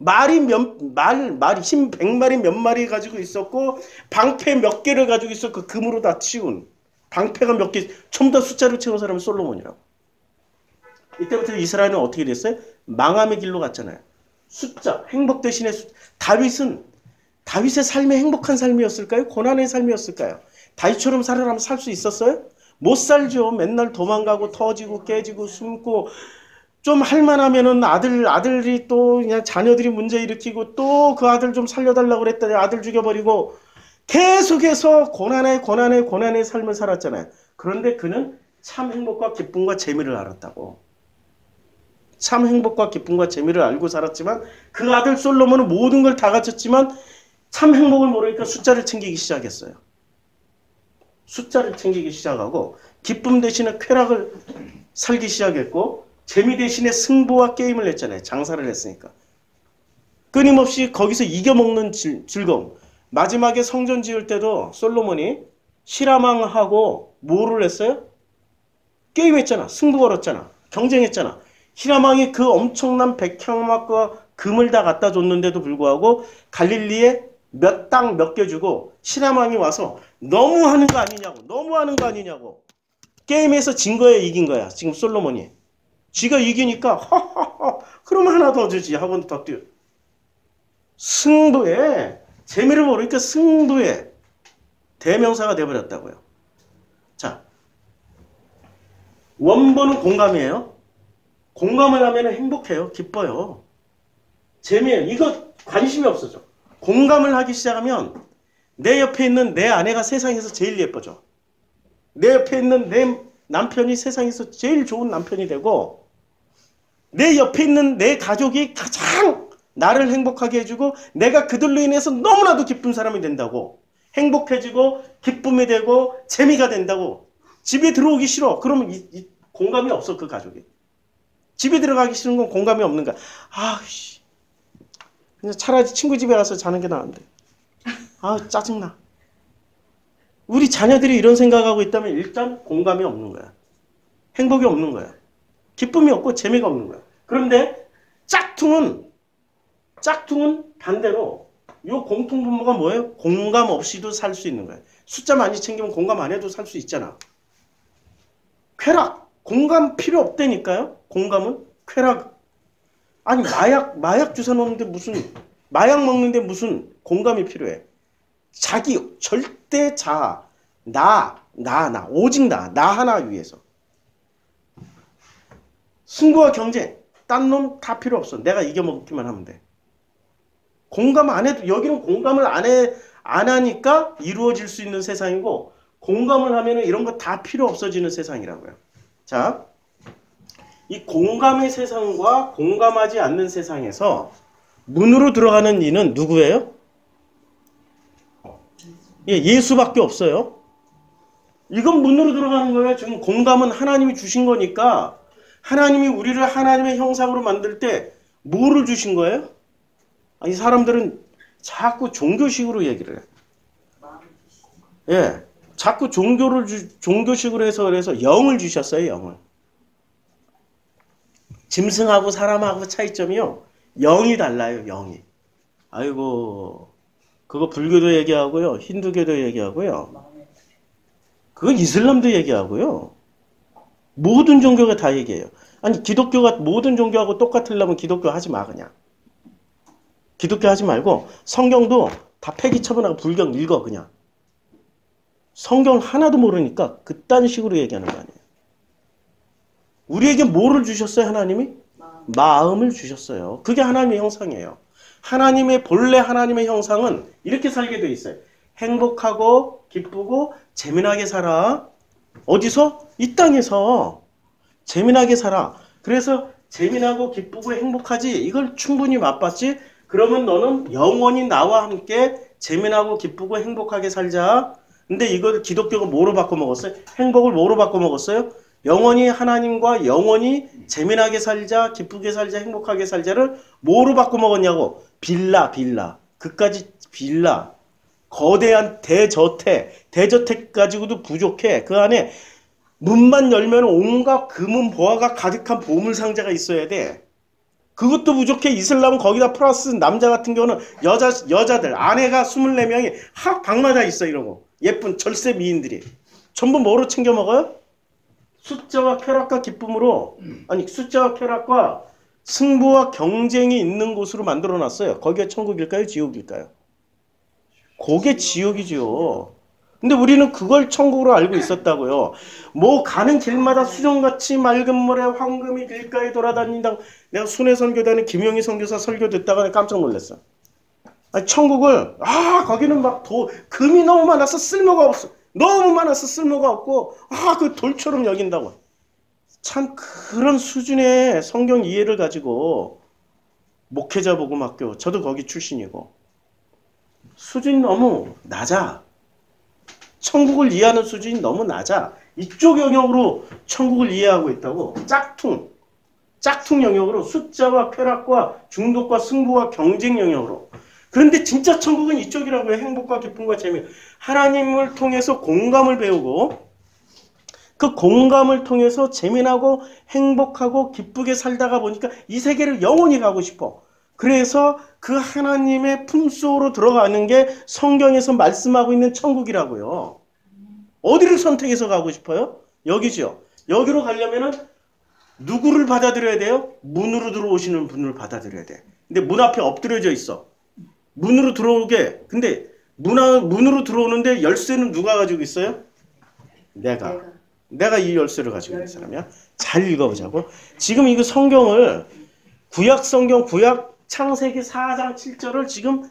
말이 몇, 말, 말이 힘 100마리 몇 마리 가지고 있었고, 방패 몇 개를 가지고 있었고, 금으로 다 치운. 방패가 몇 개, 전부 다 숫자로 채운 사람이 솔로몬이라고. 이때부터 이스라엘은 어떻게 됐어요? 망함의 길로 갔잖아요. 숫자, 행복 대신에 숫, 다윗은, 다윗의 삶이 행복한 삶이었을까요? 고난의 삶이었을까요? 다윗처럼 살아라면 살 수 있었어요? 못 살죠. 맨날 도망가고 터지고 깨지고 숨고 좀 할만하면은 아들 아들이 또 그냥 자녀들이 문제 일으키고 또 그 아들 좀 살려달라고 그랬더니 아들 죽여버리고 계속해서 고난의 고난의 고난의 삶을 살았잖아요. 그런데 그는 참 행복과 기쁨과 재미를 알았다고. 참 행복과 기쁨과 재미를 알고 살았지만 그 아들 솔로몬은 모든 걸 다 갖췄지만 참 행복을 모르니까 숫자를 챙기기 시작했어요. 숫자를 챙기기 시작하고 기쁨 대신에 쾌락을 살기 시작했고 재미 대신에 승부와 게임을 했잖아요. 장사를 했으니까. 끊임없이 거기서 이겨먹는 즐거움. 마지막에 성전 지을 때도 솔로몬이 히라망하고 뭐를 했어요? 게임했잖아. 승부 걸었잖아. 경쟁했잖아. 히라망이 그 엄청난 백향막과 금을 다 갖다 줬는데도 불구하고 갈릴리에 몇 땅 몇 개 주고 히라망이 와서 너무 하는 거 아니냐고. 너무 하는 거 아니냐고. 게임에서 진 거야 이긴 거야. 지금 솔로몬이. 쥐가 이기니까 하하하 그럼 하나 더 주지 하고 더 뛰어. 승부에 재미를 모르니까 승부의 대명사가 되어버렸다고요. 자, 원본은 공감이에요. 공감을 하면 행복해요. 기뻐요. 재미예요. 이거 관심이 없어져. 공감을 하기 시작하면 내 옆에 있는 내 아내가 세상에서 제일 예뻐져. 내 옆에 있는 내 남편이 세상에서 제일 좋은 남편이 되고 내 옆에 있는 내 가족이 가장 나를 행복하게 해주고 내가 그들로 인해서 너무나도 기쁜 사람이 된다고 행복해지고 기쁨이 되고 재미가 된다고 집에 들어오기 싫어. 그러면 이, 이 공감이 없어 그 가족이. 집에 들어가기 싫은 건 공감이 없는 거야. 아씨 그냥 차라리 친구 집에 가서 자는 게 나은데. 아 짜증나. 우리 자녀들이 이런 생각하고 있다면 일단 공감이 없는 거야. 행복이 없는 거야. 기쁨이 없고 재미가 없는 거야. 그런데 짝퉁은 짝퉁은 반대로 이 공통 분모가 뭐예요? 공감 없이도 살 수 있는 거예요. 숫자 많이 챙기면 공감 안 해도 살 수 있잖아. 쾌락 공감 필요 없다니까요. 공감은 쾌락 아니 마약 마약 주사 놓는데 무슨 마약 먹는데 무슨 공감이 필요해? 자기 절대 자아 나, 나, 나 오직 나, 나 하나 위해서 승부와 경쟁 딴 놈 다 필요 없어. 내가 이겨먹기만 하면 돼. 공감 안 해도 여기는 공감을 안 해, 안 하니까 이루어질 수 있는 세상이고 공감을 하면은 이런 거 다 필요 없어지는 세상이라고요. 자, 이 공감의 세상과 공감하지 않는 세상에서 문으로 들어가는 이는 누구예요? 예, 예수밖에 없어요. 이건 문으로 들어가는 거예요. 지금 공감은 하나님이 주신 거니까 하나님이 우리를 하나님의 형상으로 만들 때 뭐를 주신 거예요? 이 사람들은 자꾸 종교식으로 얘기를 해. 예. 자꾸 종교를 주, 종교식으로 해서 그래서 영을 주셨어요, 영을. 짐승하고 사람하고 차이점이요. 영이 달라요, 영이. 아이고, 그거 불교도 얘기하고요, 힌두교도 얘기하고요. 그건 이슬람도 얘기하고요. 모든 종교가 다 얘기해요. 아니, 기독교가 모든 종교하고 똑같으려면 기독교 하지 마, 그냥. 기독교 하지 말고 성경도 다 폐기 처분하고 불경 읽어, 그냥. 성경 하나도 모르니까 그딴 식으로 얘기하는 거 아니에요. 우리에게 뭐를 주셨어요, 하나님이? 마음 을 주셨어요. 그게 하나님의 형상이에요. 하나님의 본래 하나님의 형상은 이렇게 살게 돼 있어요. 행복하고 기쁘고 재미나게 살아. 어디서? 이 땅에서 재미나게 살아. 그래서 재미나고 기쁘고 행복하지. 이걸 충분히 맛봤지. 그러면 너는 영원히 나와 함께 재미나고 기쁘고 행복하게 살자. 근데 이걸 기독교가 뭐로 바꿔 먹었어요? 행복을 뭐로 바꿔 먹었어요? 영원히 하나님과 영원히 재미나게 살자, 기쁘게 살자, 행복하게 살자를 뭐로 바꿔 먹었냐고. 빌라, 빌라. 그까지 빌라. 거대한 대저택, 대저택 가지고도 부족해. 그 안에 문만 열면 온갖 금은 보화가 가득한 보물 상자가 있어야 돼. 그것도 부족해. 이슬람은 거기다 플러스 남자 같은 경우는 여자, 여자들, 아내가 24명이 학 방마다 있어, 이러고. 예쁜 절세 미인들이. 전부 뭐로 챙겨 먹어요? 숫자와 쾌락과 기쁨으로, 아니, 숫자와 쾌락과 승부와 경쟁이 있는 곳으로 만들어 놨어요. 거기가 천국일까요? 지옥일까요? 그게 지옥이죠. 근데 우리는 그걸 천국으로 알고 있었다고요. 뭐 가는 길마다 수정같이 맑은 물에 황금이 길가에 돌아다닌다고 내가 순회 선교단에 김용희 선교사 설교 듣다가 깜짝 놀랐어. 아니, 천국을 아 거기는 막 도, 금이 너무 많아서 쓸모가 없어. 너무 많아서 쓸모가 없고 아 그 돌처럼 여긴다고. 참 그런 수준의 성경 이해를 가지고 목회자 복음 학교 저도 거기 출신이고 수준이 너무 낮아. 천국을 이해하는 수준이 너무 낮아. 이쪽 영역으로 천국을 이해하고 있다고. 짝퉁. 짝퉁 영역으로 숫자와 쾌락과 중독과 승부와 경쟁 영역으로. 그런데 진짜 천국은 이쪽이라고요. 행복과 기쁨과 재미. 하나님을 통해서 공감을 배우고 그 공감을 통해서 재미나고 행복하고 기쁘게 살다가 보니까 이 세계를 영원히 가고 싶어. 그래서 그 하나님의 품속으로 들어가는 게 성경에서 말씀하고 있는 천국이라고요. 어디를 선택해서 가고 싶어요? 여기죠. 여기로 가려면은 누구를 받아들여야 돼요? 문으로 들어오시는 분을 받아들여야 돼. 근데 문 앞에 엎드려져 있어. 문으로 들어오게. 근데 문, 안- 문으로 들어오는데 열쇠는 누가 가지고 있어요? 내가. 내가. 내가 이 열쇠를 가지고 있는 사람이야. 잘 읽어보자고. 지금 이거 성경을 구약 성경 구약 창세기 4장 7절을 지금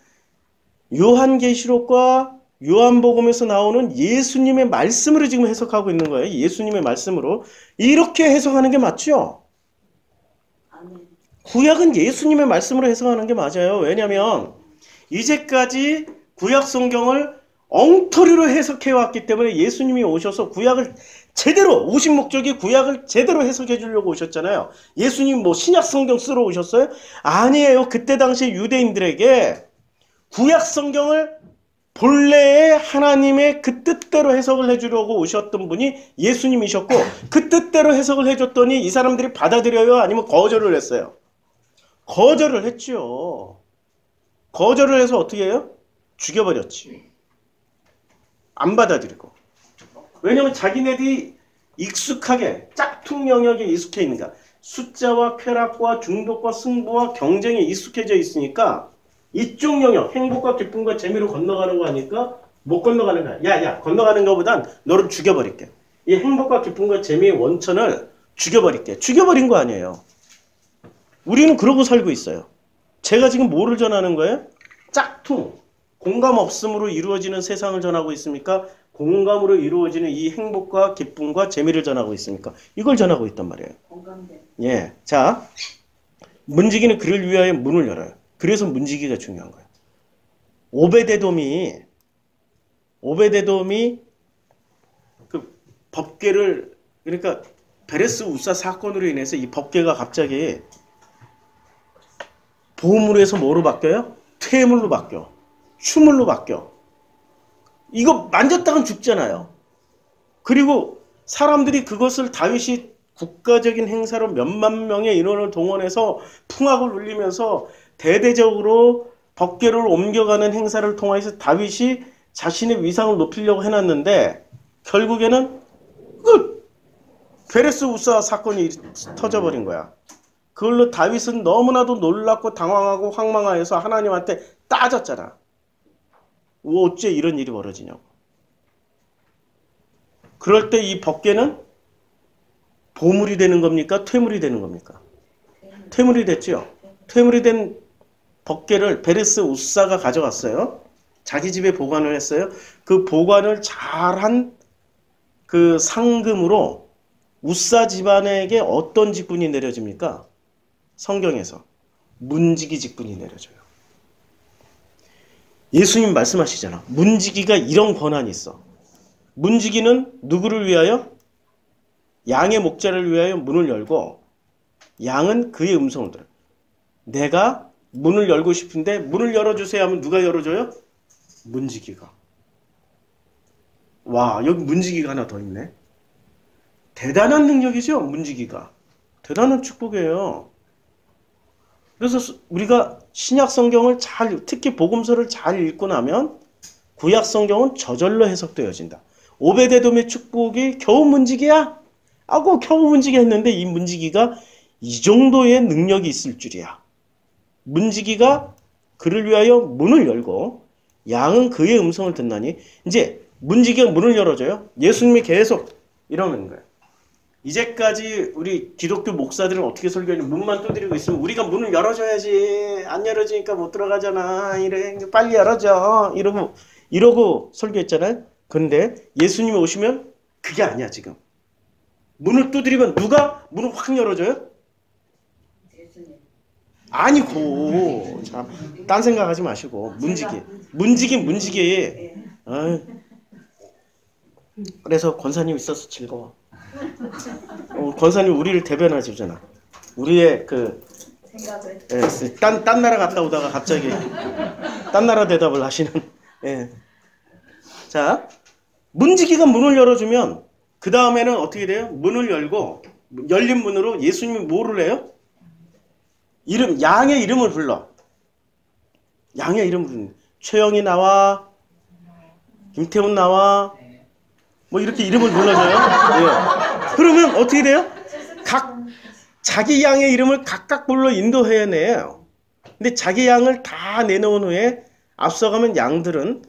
요한계시록과 요한복음에서 나오는 예수님의 말씀으로 지금 해석하고 있는 거예요. 예수님의 말씀으로. 이렇게 해석하는 게 맞죠? 구약은 예수님의 말씀으로 해석하는 게 맞아요. 왜냐하면 이제까지 구약 성경을 엉터리로 해석해 왔기 때문에 예수님이 오셔서 구약을 제대로 오신 목적이 구약을 제대로 해석해 주려고 오셨잖아요. 예수님 뭐 신약 성경 쓰러 오셨어요? 아니에요. 그때 당시 유대인들에게 구약 성경을 본래의 하나님의 그 뜻대로 해석을 해주려고 오셨던 분이 예수님이셨고 그 뜻대로 해석을 해줬더니 이 사람들이 받아들여요? 아니면 거절을 했어요? 거절을 했지요. 거절을 해서 어떻게 해요? 죽여버렸지. 안 받아들이고. 왜냐면 자기네들이 익숙하게 짝퉁 영역에 익숙해 있는가. 숫자와 쾌락과 중독과 승부와 경쟁에 익숙해져 있으니까 이쪽 영역, 행복과 기쁨과 재미로 건너가는 거 하니까 못 건너가는 거야. 야, 야, 건너가는 거보단 너를 죽여버릴게. 이 행복과 기쁨과 재미의 원천을 죽여버릴게. 죽여버린 거 아니에요. 우리는 그러고 살고 있어요. 제가 지금 뭐를 전하는 거예요? 짝퉁. 공감 없음으로 이루어지는 세상을 전하고 있습니까? 공감으로 이루어지는 이 행복과 기쁨과 재미를 전하고 있습니까? 이걸 전하고 있단 말이에요. 공감대. 예. 자, 문지기는 그를 위하여 문을 열어요. 그래서 문지기가 중요한 거예요. 오베데돔이, 오베데돔이 그 법계를, 그러니까 베레스 우사 사건으로 인해서 이 법계가 갑자기 보물에서 뭐로 바뀌어요? 퇴물로 바뀌어. 추물로 바뀌어. 이거 만졌다간 죽잖아요. 그리고 사람들이 그것을 다윗이 국가적인 행사로 몇만 명의 인원을 동원해서 풍악을 울리면서 대대적으로 법계를 옮겨가는 행사를 통해서 다윗이 자신의 위상을 높이려고 해놨는데 결국에는 그 베레스 우사 사건이 터져버린 거야. 그걸로 다윗은 너무나도 놀랍고 당황하고 황망하여서 하나님한테 따졌잖아. 어째 이런 일이 벌어지냐고. 그럴 때 이 법계는 보물이 되는 겁니까? 퇴물이 되는 겁니까? 퇴물이 됐죠. 퇴물이 된 법계를 베레스 우사가 가져갔어요. 자기 집에 보관을 했어요. 그 보관을 잘한 그 상금으로 우사 집안에게 어떤 직분이 내려집니까? 성경에서 문지기 직분이 내려져요. 예수님 말씀하시잖아. 문지기가 이런 권한이 있어. 문지기는 누구를 위하여? 양의 목자를 위하여 문을 열고 양은 그의 음성을 들어. 내가 문을 열고 싶은데 문을 열어주세요 하면 누가 열어줘요? 문지기가. 와 여기 문지기가 하나 더 있네. 대단한 능력이죠 문지기가. 대단한 축복이에요. 그래서 수- 우리가 신약 성경을 잘 특히 복음서를 잘 읽고 나면 구약 성경은 저절로 해석되어진다. 오베데돔의 축복이 겨우 문지기야? 하고 겨우 문지기 했는데 이 문지기가 이 정도의 능력이 있을 줄이야. 문지기가 그를 위하여 문을 열고 양은 그의 음성을 듣나니 이제 문지기가 문을 열어줘요. 예수님이 계속 이러는 거예요. 이제까지 우리 기독교 목사들은 어떻게 설교하냐. 문만 두드리고 있으면 우리가 문을 열어줘야지. 안 열어주니까 못 들어가잖아. 이래. 빨리 열어줘. 이러고 이러고 설교했잖아요. 그런데 예수님이 오시면 그게 아니야 지금. 문을 두드리면 누가 문을 확 열어줘요? 아니고. 참딴 생각하지 마시고. 문지기. 문지기 문지기. 예. 아유. 그래서 권사님 있어서 즐거워 어, 권사님 우리를 대변해 주잖아 우리의 그 생각을. 예, 딴, 딴 나라 갔다 오다가 갑자기 딴 나라 대답을 하시는 예. 자 문지기가 문을 열어주면 그 다음에는 어떻게 돼요? 문을 열고 열린 문으로 예수님이 뭐를 해요? 이름 양의 이름을 불러 양의 이름을 부르는 최영이 나와 김태훈 나와 뭐 이렇게 이름을 불러줘요 예. 그러면 어떻게 돼요? 각 자기 양의 이름을 각각 불러 인도해내요. 근데 자기 양을 다 내놓은 후에 앞서가면 양들은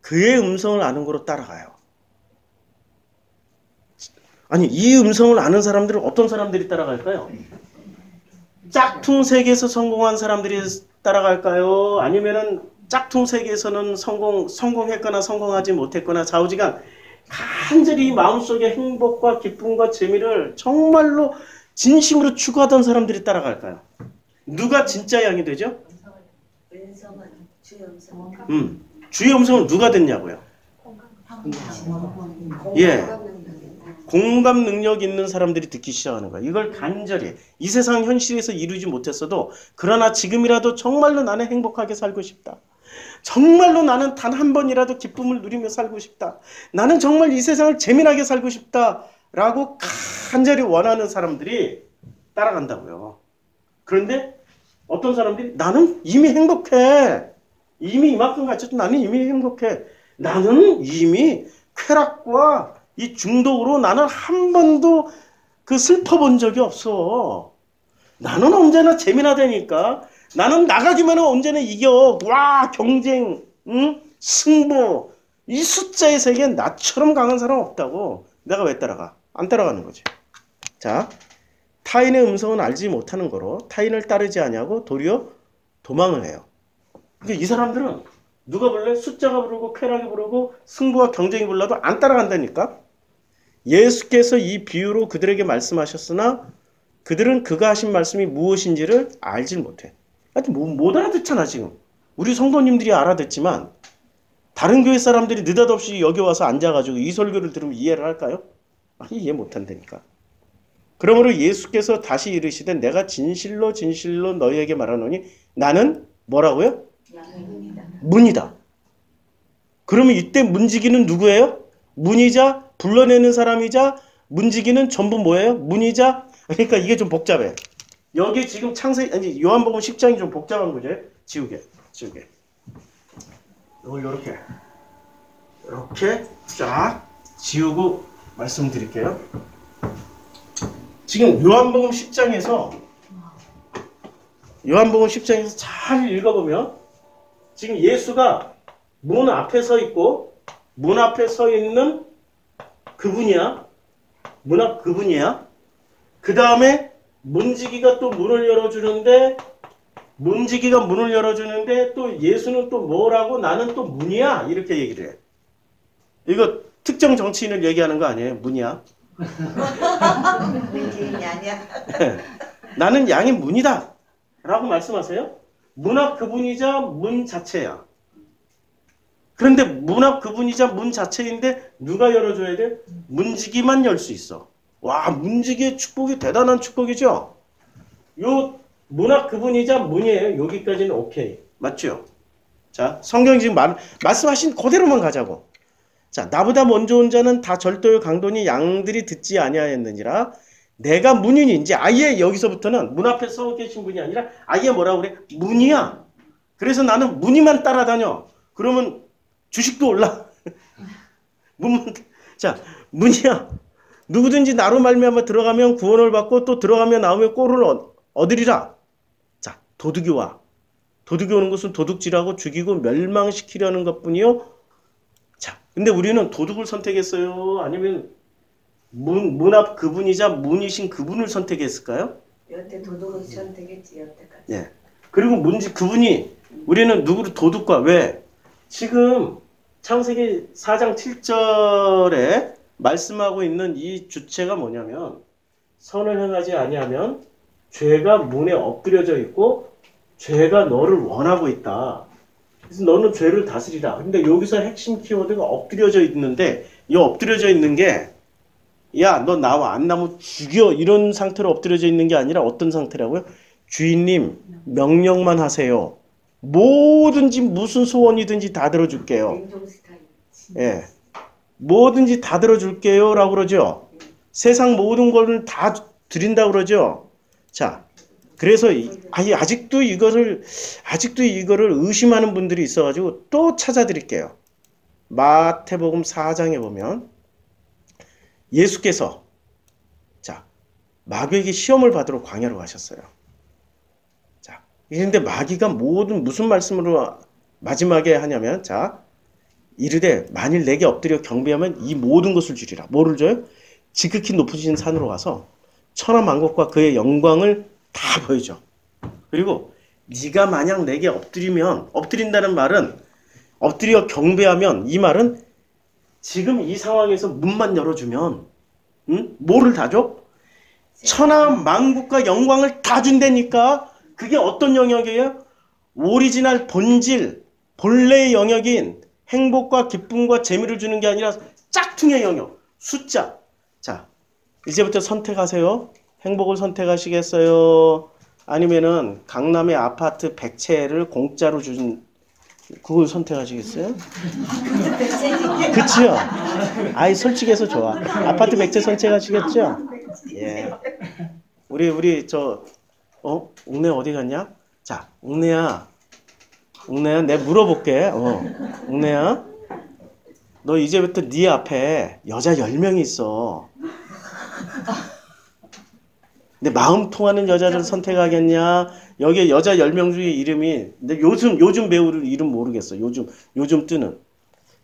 그의 음성을 아는 거로 따라가요. 아니 이 음성을 아는 사람들은 어떤 사람들이 따라갈까요? 짝퉁 세계에서 성공한 사람들이 따라갈까요? 아니면은 짝퉁 세계에서는 성공 성공했거나 성공하지 못했거나 좌우지간 간절히 마음속에 행복과 기쁨과 재미를 정말로 진심으로 추구하던 사람들이 따라갈까요? 누가 진짜 양이 되죠? 음, 주의 음성은 누가 됐냐고요? 예. 공감 능력 있는 사람들이 듣기 시작하는 거야. 이걸 간절히 이 세상 현실에서 이루지 못했어도 그러나 지금이라도 정말로 나는 행복하게 살고 싶다. 정말로 나는 단 한 번이라도 기쁨을 누리며 살고 싶다. 나는 정말 이 세상을 재미나게 살고 싶다. 라고 간절히 원하는 사람들이 따라간다고요. 그런데 어떤 사람들이 나는 이미 행복해. 이미 이만큼 갖춰도 나는 이미 행복해. 나는 이미 쾌락과 이 중독으로 나는 한 번도 그 슬퍼본 적이 없어. 나는 언제나 재미나다니까. 나는 나가기만 하면 언제나 이겨. 와, 경쟁, 응? 승부. 이 숫자의 세계엔 나처럼 강한 사람 없다고. 내가 왜 따라가? 안 따라가는 거지. 자, 타인의 음성은 알지 못하는 거로 타인을 따르지 아니하고 도리어 도망을 해요. 그러니까 이 사람들은 누가 볼래? 숫자가 부르고 쾌락이 부르고 승부와 경쟁이 불러도 안 따라간다니까. 예수께서 이 비유로 그들에게 말씀하셨으나 그들은 그가 하신 말씀이 무엇인지를 알질 못해. 하여튼 뭐, 못 알아듣잖아 지금. 우리 성도님들이 알아듣지만 다른 교회 사람들이 느닷없이 여기 와서 앉아가지고 이 설교를 들으면 이해를 할까요? 아니 이해 못한다니까. 그러므로 예수께서 다시 이르시되 내가 진실로 진실로 너희에게 말하노니 나는 뭐라고요? 문이다. 그러면 이때 문지기는 누구예요? 문이자 불러내는 사람이자 문지기는 전부 뭐예요? 문이자 그러니까 이게 좀 복잡해. 여기 지금 창세 아니 요한복음 10장이 좀 복잡한 거죠. 지우개. 지우개. 이걸 요렇게 이렇게 쫙 지우고 말씀드릴게요. 지금 요한복음 10장에서 요한복음 10장에서 잘 읽어보면 지금 예수가 문 앞에 서 있고 문 앞에 서 있는 그분이야. 문 앞 그분이야. 그 다음에 문지기가 또 문을 열어주는데 문지기가 문을 열어주는데 또 예수는 또 뭐라고 나는 또 문이야 이렇게 얘기를 해. 이거 특정 정치인을 얘기하는 거 아니에요? 문이야. 문재인이 아니야. 나는 양의 문이다. 라고 말씀하세요. 문앞 그분이자 문 자체야. 그런데 문앞 그분이자 문 자체인데 누가 열어줘야 돼? 문지기만 열 수 있어. 와, 문지기의 축복이 대단한 축복이죠? 요문앞 그분이자 문이에요. 여기까지는 오케이. 맞죠? 자, 성경 지금 말, 말씀하신 그대로만 가자고. 자, 나보다 먼저 온 자는 다 절도요 강도니 양들이 듣지 아니하였느니라. 내가 이제 아예 여기서부터는 문 앞에 서 계신 분이 아니라 아예 뭐라 그래? 문이야. 그래서 나는 문이만 따라다녀. 그러면 주식도 올라. 문, 자, 문이야. 누구든지 나로 말미암아 들어가면 구원을 받고 또 들어가면 나오면 꼴을 얻- 얻으리라. 자, 도둑이 와. 도둑이 오는 것은 도둑질하고 죽이고 멸망시키려는 것뿐이요. 자, 근데 우리는 도둑을 선택했어요? 아니면 문, 문 앞 그분이자 문이신 그분을 선택했을까요? 여태 도둑을 선택했지 여태까지. 예. 그리고 문지 그분이 우리는 누구를 도둑과 왜 지금 창세기 4장 7절에 말씀하고 있는 이 주체가 뭐냐면 선을 행하지 아니하면 죄가 문에 엎드려져 있고 죄가 너를 원하고 있다. 그래서 너는 죄를 다스리라. 근데 여기서 핵심 키워드가 엎드려져 있는데 이 엎드려져 있는 게 야, 너 나와 안 나면 죽여 이런 상태로 엎드려져 있는 게 아니라 어떤 상태라고요? 주인님 명령만 하세요. 뭐든지 무슨 소원이든지 다 들어줄게요. 예. 뭐든지 다 들어줄게요. 라고 그러죠. 세상 모든 걸 다 드린다 그러죠. 자, 그래서 이- 아니, 아직도 이거를, 아직도 이거를 의심하는 분들이 있어가지고 또 찾아드릴게요. 마태복음 4장에 보면 예수께서 자, 마귀에게 시험을 받으러 광야로 가셨어요. 자, 그런데 마귀가 모든 무슨 말씀으로 마지막에 하냐면 자 이르되 만일 내게 엎드려 경배하면 이 모든 것을 주리라. 뭐를 줘요? 지극히 높으신 산으로 가서 천하 만국과 그의 영광을 다 보여줘. 그리고 네가 만약 내게 엎드리면 엎드린다는 말은 엎드려 경배하면 이 말은 지금 이 상황에서 문만 열어주면 응? 뭐를 다 줘? 천하 만국과 영광을 다 준다니까 그게 어떤 영역이에요? 오리지널 본질 본래의 영역인 행복과 기쁨과 재미를 주는 게 아니라 짝퉁의 영역 숫자 자 이제부터 선택하세요 행복을 선택하시겠어요 아니면은 강남의 아파트 100채를 공짜로 준 그걸 선택하시겠어요? 그치요? 아이 솔직해서 좋아. 아파트 100채 선택하시겠죠? 예. 우리 우리 저 어? 옥내 어디 갔냐? 자, 옥내야. 옥내야, 내가 물어볼게. 어. 옥내야. 너 이제부터 네 앞에 여자 10명이 있어. 근데 마음 통하는 여자를 선택하겠냐? 여기에 여자 10명 중에 이름이 근데 요즘 요즘 배우를 이름 모르겠어. 요즘 요즘 뜨는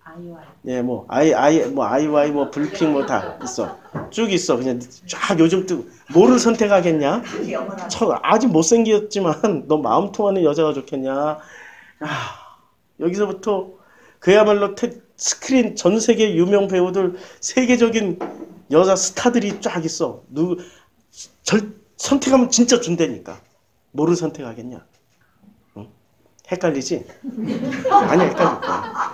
아이와이. 예, 뭐 아이 아이 뭐 아이와이 뭐 불핑 뭐 다 있어. 쭉 있어. 그냥 쫙 요즘 뜨고 뭐를 선택하겠냐? 저 아직 못생겼지만 너 마음 통하는 여자가 좋겠냐? 아, 여기서부터 그야말로 테- 스크린 전 세계 유명 배우들 세계적인 여자 스타들이 쫙 있어. 누 절, 선택하면 진짜 준다니까. 뭐를 선택하겠냐? 응? 헷갈리지? 아니 헷갈릴 거야.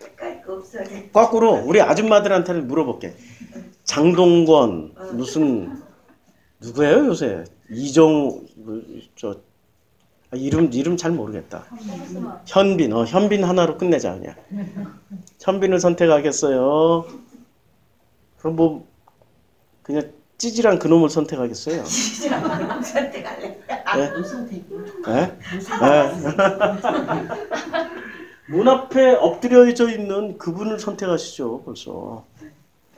색깔 거 없어. 거꾸로 우리 아줌마들한테는 물어볼게. 장동건 무슨 누구예요 요새 이정 뭐, 저 아, 이름 이름 잘 모르겠다. 현빈 어 현빈 하나로 끝내자 그냥. 현빈을 선택하겠어요. 그럼 뭐 그냥 찌질한 그놈을 선택하겠어요. 선택할래. 예? 예? 예. 문 앞에 엎드려져 있는 그분을 선택하시죠, 벌써.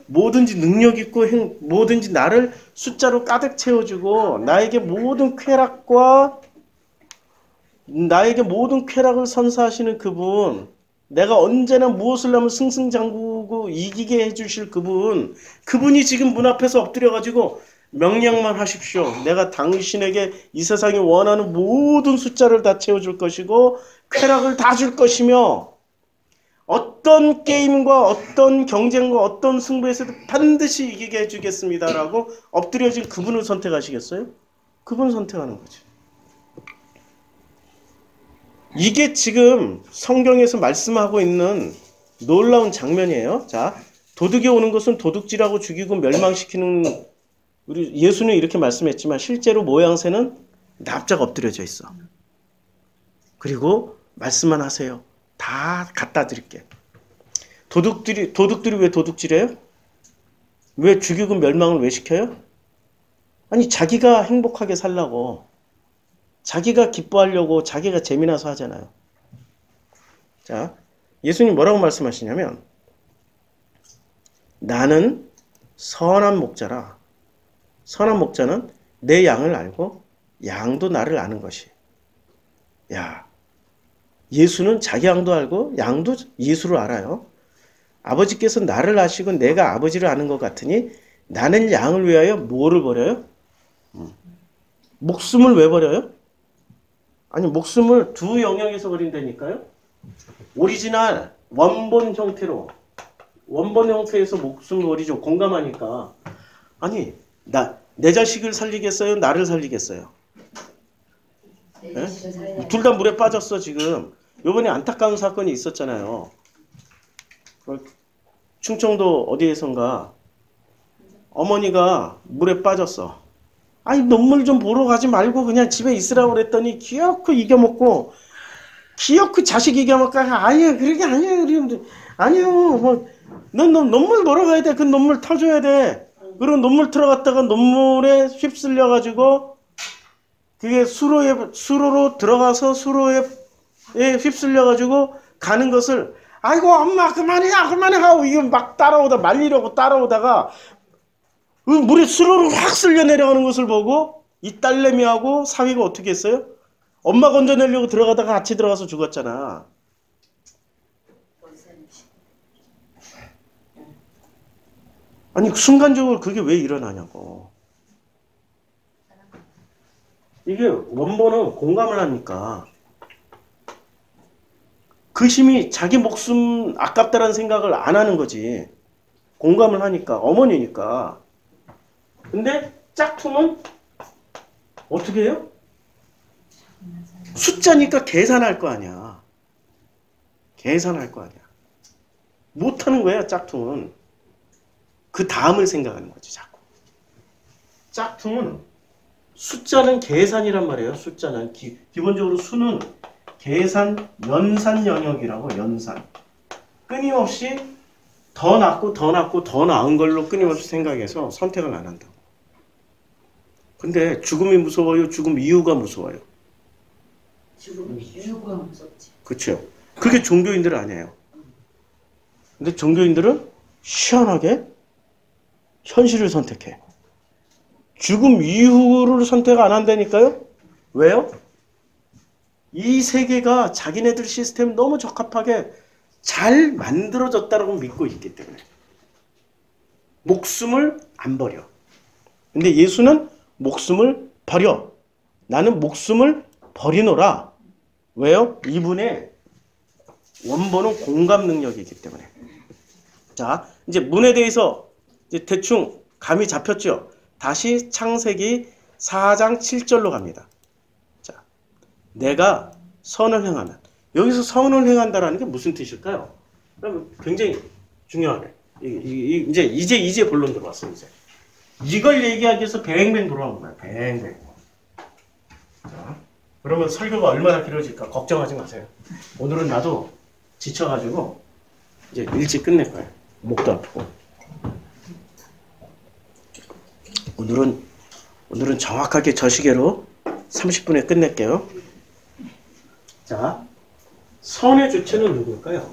뭐든지 능력 있고 행, 뭐든지 나를 숫자로 가득 채워주고 나에게 모든 쾌락과 나에게 모든 쾌락을 선사하시는 그분, 내가 언제나 무엇을 하면 승승장구고 이기게 해주실 그분, 그분이 지금 문 앞에서 엎드려가지고 명령만 하십시오. 내가 당신에게 이 세상에 원하는 모든 숫자를 다 채워줄 것이고 쾌락을 다 줄 것이며 어떤 게임과 어떤 경쟁과 어떤 승부에서도 반드시 이기게 해주겠습니다라고 엎드려진 그분을 선택하시겠어요? 그분 선택하는 거죠. 이게 지금 성경에서 말씀하고 있는 놀라운 장면이에요. 자, 도둑이 오는 것은 도둑질하고 죽이고 멸망시키는 우리 예수는 이렇게 말씀했지만 실제로 모양새는 납작 엎드려져 있어. 그리고 말씀만 하세요. 다 갖다 드릴게. 도둑들이 도둑들이 왜 도둑질해요? 왜 죽이고 멸망을 왜 시켜요? 아니 자기가 행복하게 살라고 자기가 기뻐하려고 자기가 재미나서 하잖아요. 자, 예수님 뭐라고 말씀하시냐면 나는 선한 목자라. 선한 목자는 내 양을 알고 양도 나를 아는 것이. 야, 예수는 자기 양도 알고 양도 예수를 알아요. 아버지께서 나를 아시고 내가 아버지를 아는 것 같으니 나는 양을 위하여 뭐를 버려요? 음. 목숨을 왜 버려요? 아니 목숨을 두 영역에서 버린다니까요. 오리지널 원본 형태로 원본 형태에서 목숨을 버리죠. 공감하니까. 아니 나 내 자식을 살리겠어요? 나를 살리겠어요? 둘다 물에 빠졌어 지금. 요번에 안타까운 사건이 있었잖아요. 그 충청도 어디에선가 어머니가 물에 빠졌어. 아니 논물 좀 보러 가지 말고 그냥 집에 있으라고 그랬더니 기어코 이겨먹고 기어코 자식 이겨먹고 아예 그러게 아니에요. 그러면 아니요. 뭐넌 논물 보러 가야 돼. 그 논물 터줘야 돼. 그리고 논물 들어갔다가 논물에 휩쓸려 가지고 그게 수로에 수로로 들어가서 수로에 휩쓸려 가지고 가는 것을 아이고 엄마 그만해 그만해 하고 이거 막 따라오다 말리려고 따라오다가 그 물에 수로로 확 쓸려 내려가는 것을 보고 이 딸내미하고 사위가 어떻게 했어요? 엄마 건져내려고 들어가다가 같이 들어가서 죽었잖아. 아니 순간적으로 그게 왜 일어나냐고. 이게 원본은 공감을 하니까 그 힘이 자기 목숨 아깝다라는 생각을 안 하는 거지. 공감을 하니까 어머니니까. 근데 짝퉁은 어떻게 해요? 숫자니까 계산할 거 아니야. 계산할 거 아니야. 못하는 거야 짝퉁은. 그 다음을 생각하는 거지 자꾸. 짝퉁은 숫자는 계산이란 말이에요. 숫자는 기, 기본적으로 수는 계산 연산 영역이라고 연산. 끊임없이 더 낫고 더 낫고 더 나은 걸로 끊임없이 생각해서 선택을 안 한다고. 근데 죽음이 무서워요? 죽음 이유가 무서워요? 죽음 이유가 무섭지. 그렇죠. 그게 종교인들 아니에요. 근데 종교인들은 희한하게 현실을 선택해. 죽음 이후를 선택 안 한다니까요? 왜요? 이 세계가 자기네들 시스템 너무 적합하게 잘 만들어졌다고 믿고 있기 때문에 목숨을 안 버려. 근데 예수는 목숨을 버려. 나는 목숨을 버리노라. 왜요? 이분의 원본은 공감 능력이기 때문에. 자, 이제 문에 대해서 이제 대충 감이 잡혔죠. 다시 창세기 4장 7절로 갑니다. 자, 내가 선을 행하면 여기서 선을 행한다라는 게 무슨 뜻일까요? 그럼 굉장히 중요하네. 이, 이, 이제 이제 이제 본론 들어왔어 이제. 이걸 얘기하기 위해서 뱅뱅 돌아온 거야. 뱅뱅. 자, 그러면 설교가 얼마나 길어질까 걱정하지 마세요. 오늘은 나도 지쳐가지고 이제 일찍 끝낼 거야. 목도 아프고. 오늘은 오늘은 정확하게 저 시계로 30분에 끝낼게요. 자, 선의 주체는 누구일까요?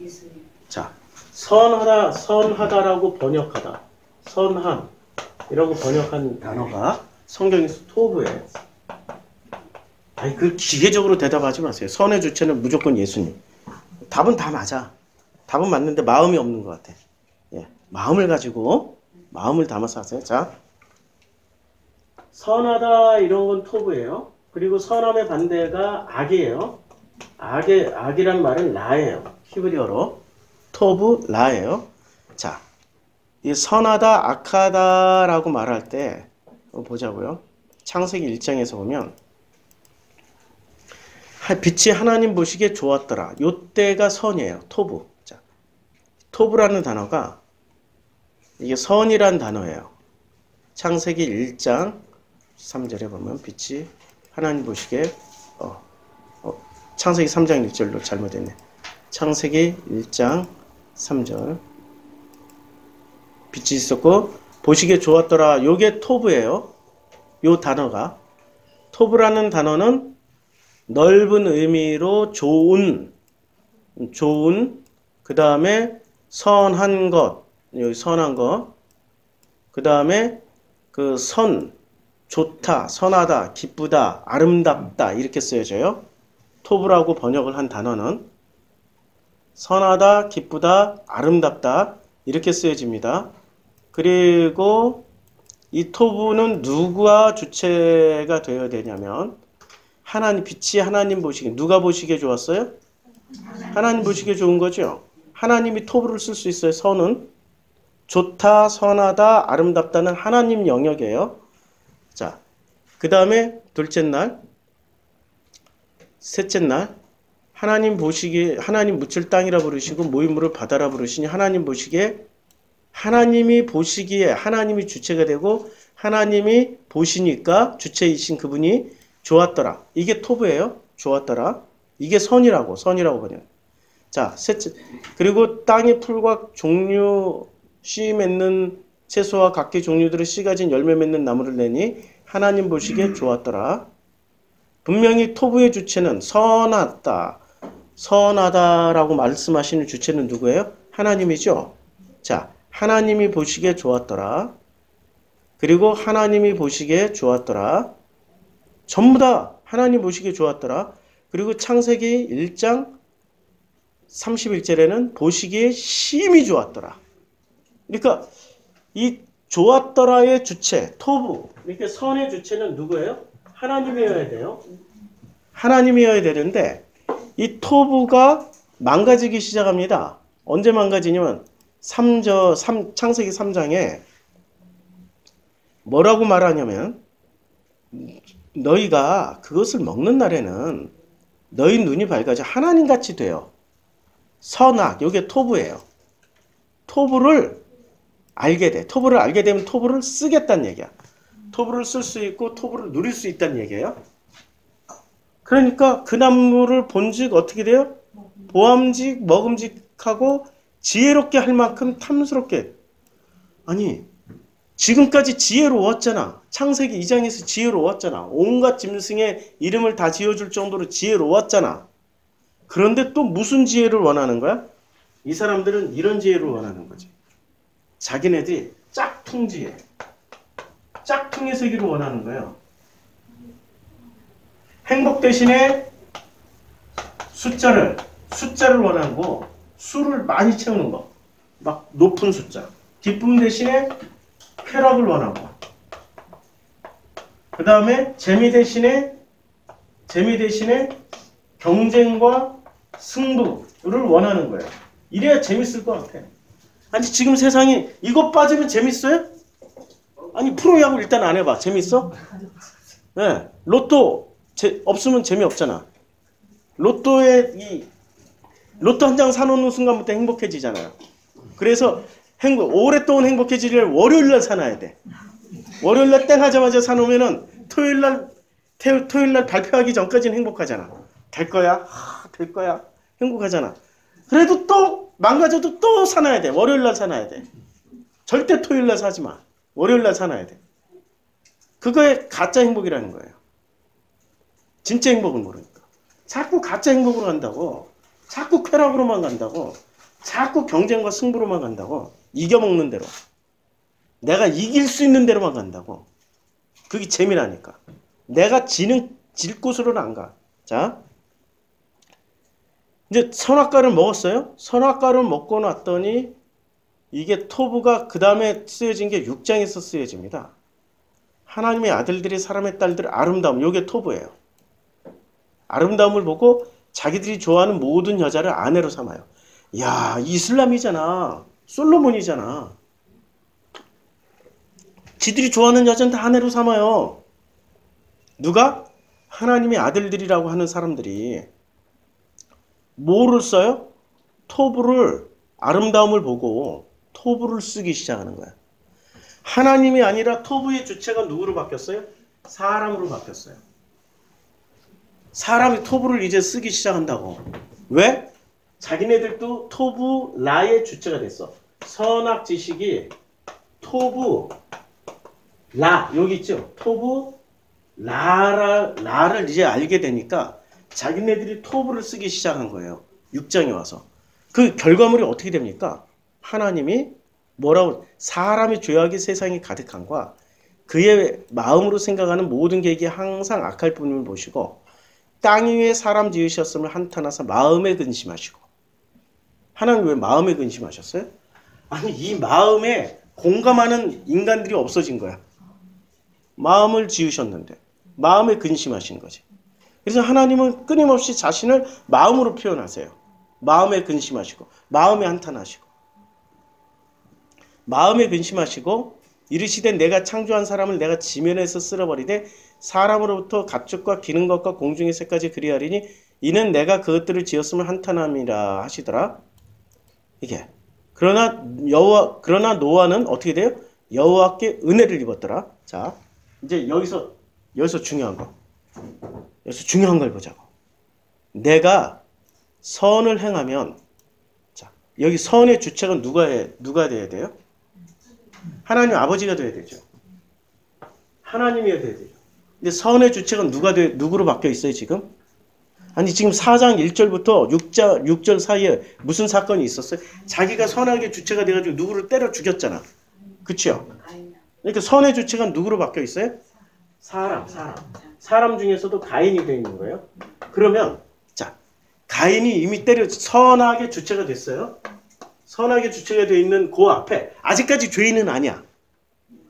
예수님. 자, 선하다, 선하다라고 번역하다, 선함 이라고 번역한 단어가 성경에서 토부예요. 아니, 그 기계적으로 대답하지 마세요. 선의 주체는 무조건 예수님. 답은 다 맞아. 답은 맞는데 마음이 없는 것 같아. 예, 마음을 가지고 마음을 담아서 하세요. 자, 선하다 이런 건 토부예요. 그리고 선함의 반대가 악이에요. 악의 악이란 말은 라예요. 히브리어로 토부 라예요. 자, 이 선하다 악하다라고 말할 때 보자고요. 창세기 1장에서 보면 빛이 하나님 보시기에 좋았더라. 요때가 선이에요. 토부. 자, 토부라는 단어가 이게 선이란 단어예요. 창세기 1장 3절에 보면 빛이 하나님 보시기에 어, 어, 창세기 3장 1절로 잘못했네. 창세기 1장 3절 빛이 있었고 보시기에 좋았더라. 요게 토부예요. 요 단어가 토부라는 단어는 넓은 의미로 좋은 좋은 그 다음에 선한 것 여기 선한 것그 다음에 그 선 좋다 선하다 기쁘다 아름답다 이렇게 쓰여져요. 토부라고 번역을 한 단어는 선하다 기쁘다 아름답다 이렇게 쓰여집니다. 그리고 이 토부는 누구와 주체가 되어야 되냐면 하나님 빛이 하나님 보시기에 누가 보시기에 좋았어요? 하나님 보시기에 좋은 거죠. 하나님이 토부를 쓸 수 있어요. 선은 좋다, 선하다, 아름답다는 하나님 영역이에요. 자, 그 다음에 둘째 날, 셋째 날, 하나님 보시기에 하나님 묻힐 땅이라 부르시고 모임물을 바다라 부르시니 하나님 보시기에 하나님이 보시기에 하나님이 주체가 되고 하나님이 보시니까 주체이신 그분이 좋았더라. 이게 토부예요. 좋았더라. 이게 선이라고 선이라고 번역. 자, 셋째 그리고 땅의 풀과 종류 씨 맺는 채소와 각기 종류들의 씨 가 진 열매 맺는 나무를 내니 하나님 보시기에 좋았더라. 분명히 토부의 주체는 선하다. 선하다라고 말씀하시는 주체는 누구예요? 하나님이죠. 자, 하나님이 보시기에 좋았더라. 그리고 하나님이 보시기에 좋았더라. 전부 다 하나님 보시기에 좋았더라. 그리고 창세기 1장 31절에는 보시기에 심히 좋았더라. 그러니까 이 좋았더라의 주체, 토부. 이렇게 선의 주체는 누구예요? 하나님이어야 돼요. 하나님이어야 되는데 이 토부가 망가지기 시작합니다. 언제 망가지냐면 3저 3 창세기 3장에 뭐라고 말하냐면 너희가 그것을 먹는 날에는 너희 눈이 밝아져 하나님 같이 돼요. 선악, 요게 토부예요. 토부를 알게 돼. 토부를 알게 되면 토부를 쓰겠다는 얘기야. 토부를 쓸 수 있고 토부를 누릴 수 있다는 얘기예요. 그러니까 그 나무를 본즉 어떻게 돼요? 보암직, 먹음직하고 지혜롭게 할 만큼 탐스럽게. 아니, 지금까지 지혜로웠잖아. 창세기 2장에서 지혜로웠잖아. 온갖 짐승의 이름을 다 지어줄 정도로 지혜로웠잖아. 그런데 또 무슨 지혜를 원하는 거야? 이 사람들은 이런 지혜를 원하는 거지. 자기네들이 짝퉁 지혜. 짝퉁의 세계를 원하는 거예요. 행복 대신에 숫자를, 숫자를 원하고 수를 많이 채우는 거. 막 높은 숫자. 기쁨 대신에 쾌락을 원하고. 그 다음에 재미 대신에, 재미 대신에 경쟁과 승부를 원하는 거예요. 이래야 재밌을 것 같아. 아니, 지금 세상이 이것 빠지면 재밌어요? 아니, 프로야구 일단 안 해봐. 재밌어? 네. 로또 제, 없으면 재미없잖아. 로또에 이 로또 한 장 사놓는 순간부터 행복해지잖아요. 그래서 행복, 오랫동안 행복해지려면 월요일날 사놔야 돼. 월요일날 땡 하자마자 사놓으면은 토요일날, 토요일날 발표하기 전까지는 행복하잖아. 될 거야? 하, 될 거야? 행복하잖아. 그래도 또 망가져도 또 사놔야 돼. 월요일날 사놔야 돼. 절대 토요일날 사지 마. 월요일날 사놔야 돼. 그거에 가짜 행복이라는 거예요. 진짜 행복을 모르니까. 자꾸 가짜 행복으로 간다고. 자꾸 쾌락으로만 간다고. 자꾸 경쟁과 승부로만 간다고. 이겨먹는 대로. 내가 이길 수 있는 대로만 간다고. 그게 재미나니까. 내가 지는, 질 곳으로는 안 가. 자. 이제 선악과를 먹었어요? 선악과를 먹고 났더니 이게 토부가 그 다음에 쓰여진 게 6장에서 쓰여집니다. 하나님의 아들들이 사람의 딸들 아름다움. 요게 토부예요. 아름다움을 보고 자기들이 좋아하는 모든 여자를 아내로 삼아요. 야, 이슬람이잖아. 솔로몬이잖아. 지들이 좋아하는 여자는 다 아내로 삼아요. 누가? 하나님의 아들들이라고 하는 사람들이 뭐를 써요? 토부를 아름다움을 보고 토부를 쓰기 시작하는 거야. 하나님이 아니라 토부의 주체가 누구로 바뀌었어요? 사람으로 바뀌었어요. 사람이 토부를 이제 쓰기 시작한다고. 왜? 자기네들도 토부 라의 주체가 됐어. 선악 지식이 토부 라 여기 있죠. 토부 라라 라를 이제 알게 되니까 자기네들이 토부를 쓰기 시작한 거예요. 6장에 와서. 그 결과물이 어떻게 됩니까? 하나님이 뭐라고 사람의 죄악이 세상에 가득한과 그의 마음으로 생각하는 모든 계획이 항상 악할 뿐임을 보시고 땅 위에 사람 지으셨음을 한탄하사 마음에 근심하시고 하나님 왜 마음에 근심하셨어요? 아니 이 마음에 공감하는 인간들이 없어진 거야. 마음을 지으셨는데 마음에 근심하신 거지. 그래서 하나님은 끊임없이 자신을 마음으로 표현하세요. 마음에 근심하시고 마음에 한탄하시고 마음에 근심하시고 이르시되 내가 창조한 사람을 내가 지면에서 쓸어버리되 사람으로부터 가축과 기는 것과 공중의 새까지 그리하리니 이는 내가 그것들을 지었음을 한탄함이라 하시더라. 이게 그러나 여호와 그러나 노아는 어떻게 돼요? 여호와께 은혜를 입었더라. 자, 이제 여기서 여기서 중요한 거. 여기서 중요한 걸 보자고. 내가 선을 행하면 자, 여기 선의 주체가 누가 해, 누가 돼야 돼요? 하나님 아버지가 돼야 되죠. 하나님이어야 되죠. 근데 선의 주체가 누가 돼, 누구로 바뀌어 있어요, 지금? 아니, 지금 4장 1절부터 6절, 6절 사이에 무슨 사건이 있었어요? 자기가 선하게 주체가 돼가지고 누구를 때려 죽였잖아. 그쵸? 그러니까 선의 주체가 누구로 바뀌어 있어요? 사람, 사람. 사람 중에서도 가인이 되어 있는 거예요. 그러면 자, 가인이 이미 때려 선하게 주체가 됐어요. 선하게 주체가 되어 있는 그 앞에 아직까지 죄인은 아니야.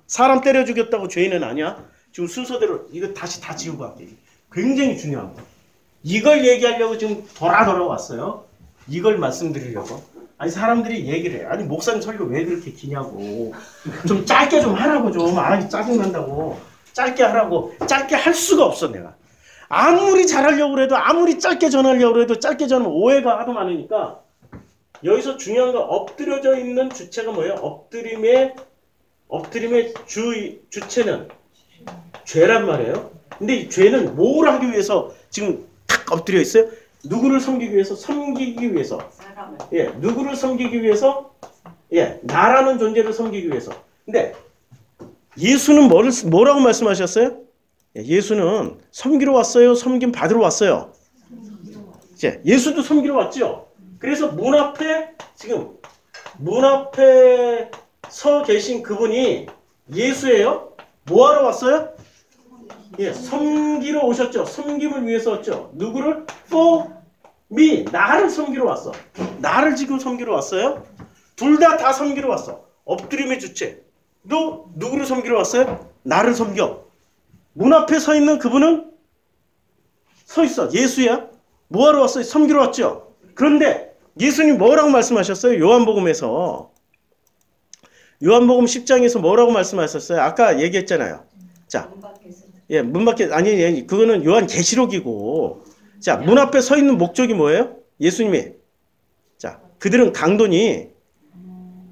사람 때려 죽였다고 죄인은 아니야. 지금 순서대로 이거 다시 다 지우고 할게. 굉장히 중요한 거. 이걸 얘기하려고 지금 돌아 돌아왔어요. 이걸 말씀드리려고. 아니 사람들이 얘기를 해. 아니 목사님 설교 왜 그렇게 기냐고. 좀 짧게 좀 하라고 좀. 아 짜증 난다고. 짧게 하라고. 짧게 할 수가 없어 내가. 아무리 잘하려고 해도 아무리 짧게 전하려고 해도 짧게 전하면 오해가 하도 많으니까 여기서 중요한 건 엎드려져 있는 주체가 뭐예요? 엎드림의 엎드림의 주 주체는 죄란 말이에요. 근데 이 죄는 뭘 하기 위해서 지금 탁 엎드려 있어요? 누구를 섬기기 위해서 섬기기 위해서 예 누구를 섬기기 위해서 예 나라는 존재를 섬기기 위해서 근데 예수는 뭐를 뭐라고 말씀하셨어요? 예, 예수는 섬기러 왔어요. 섬김 받으러 왔어요. 이제 예수도 섬기러 왔죠. 그래서 문 앞에 지금 문 앞에 서 계신 그분이 예수예요. 뭐 하러 왔어요? 예, 섬기러 오셨죠. 섬김을 위해서 왔죠. 누구를? for me. 나를 섬기러 왔어. 나를 지금 섬기러 왔어요. 둘다다 섬기러 왔어. 엎드림의 주체. 너 누구를 섬기러 왔어요? 나를 섬겨. 문 앞에 서 있는 그분은 서 있어. 예수야. 뭐 하러 왔어요? 섬기러 왔죠. 그런데 예수님 뭐라고 말씀하셨어요? 요한복음에서. 요한복음 10장에서 뭐라고 말씀하셨어요? 아까 얘기했잖아요. 자, 예, 문 밖에 아니 아니 그거는 요한 계시록이고. 자, 문 앞에 서 있는 목적이 뭐예요? 예수님이. 자, 그들은 강도니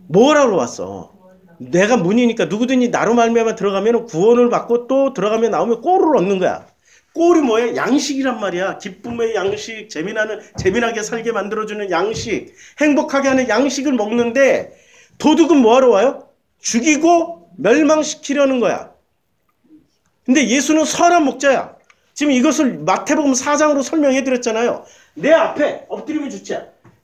뭐라고 왔어? 내가 문이니까 누구든지 나로 말미암아 들어가면 구원을 받고 또 들어가면 나오면 꼴을 얻는 거야. 꼴이 뭐야? 양식이란 말이야. 기쁨의 양식, 재미나는 재미나게 살게 만들어주는 양식, 행복하게 하는 양식을 먹는데 도둑은 뭐하러 와요? 죽이고 멸망시키려는 거야. 근데 예수는 선한 목자야. 지금 이것을 마태복음 4장으로 설명해 드렸잖아요. 내 앞에 엎드리면 좋지.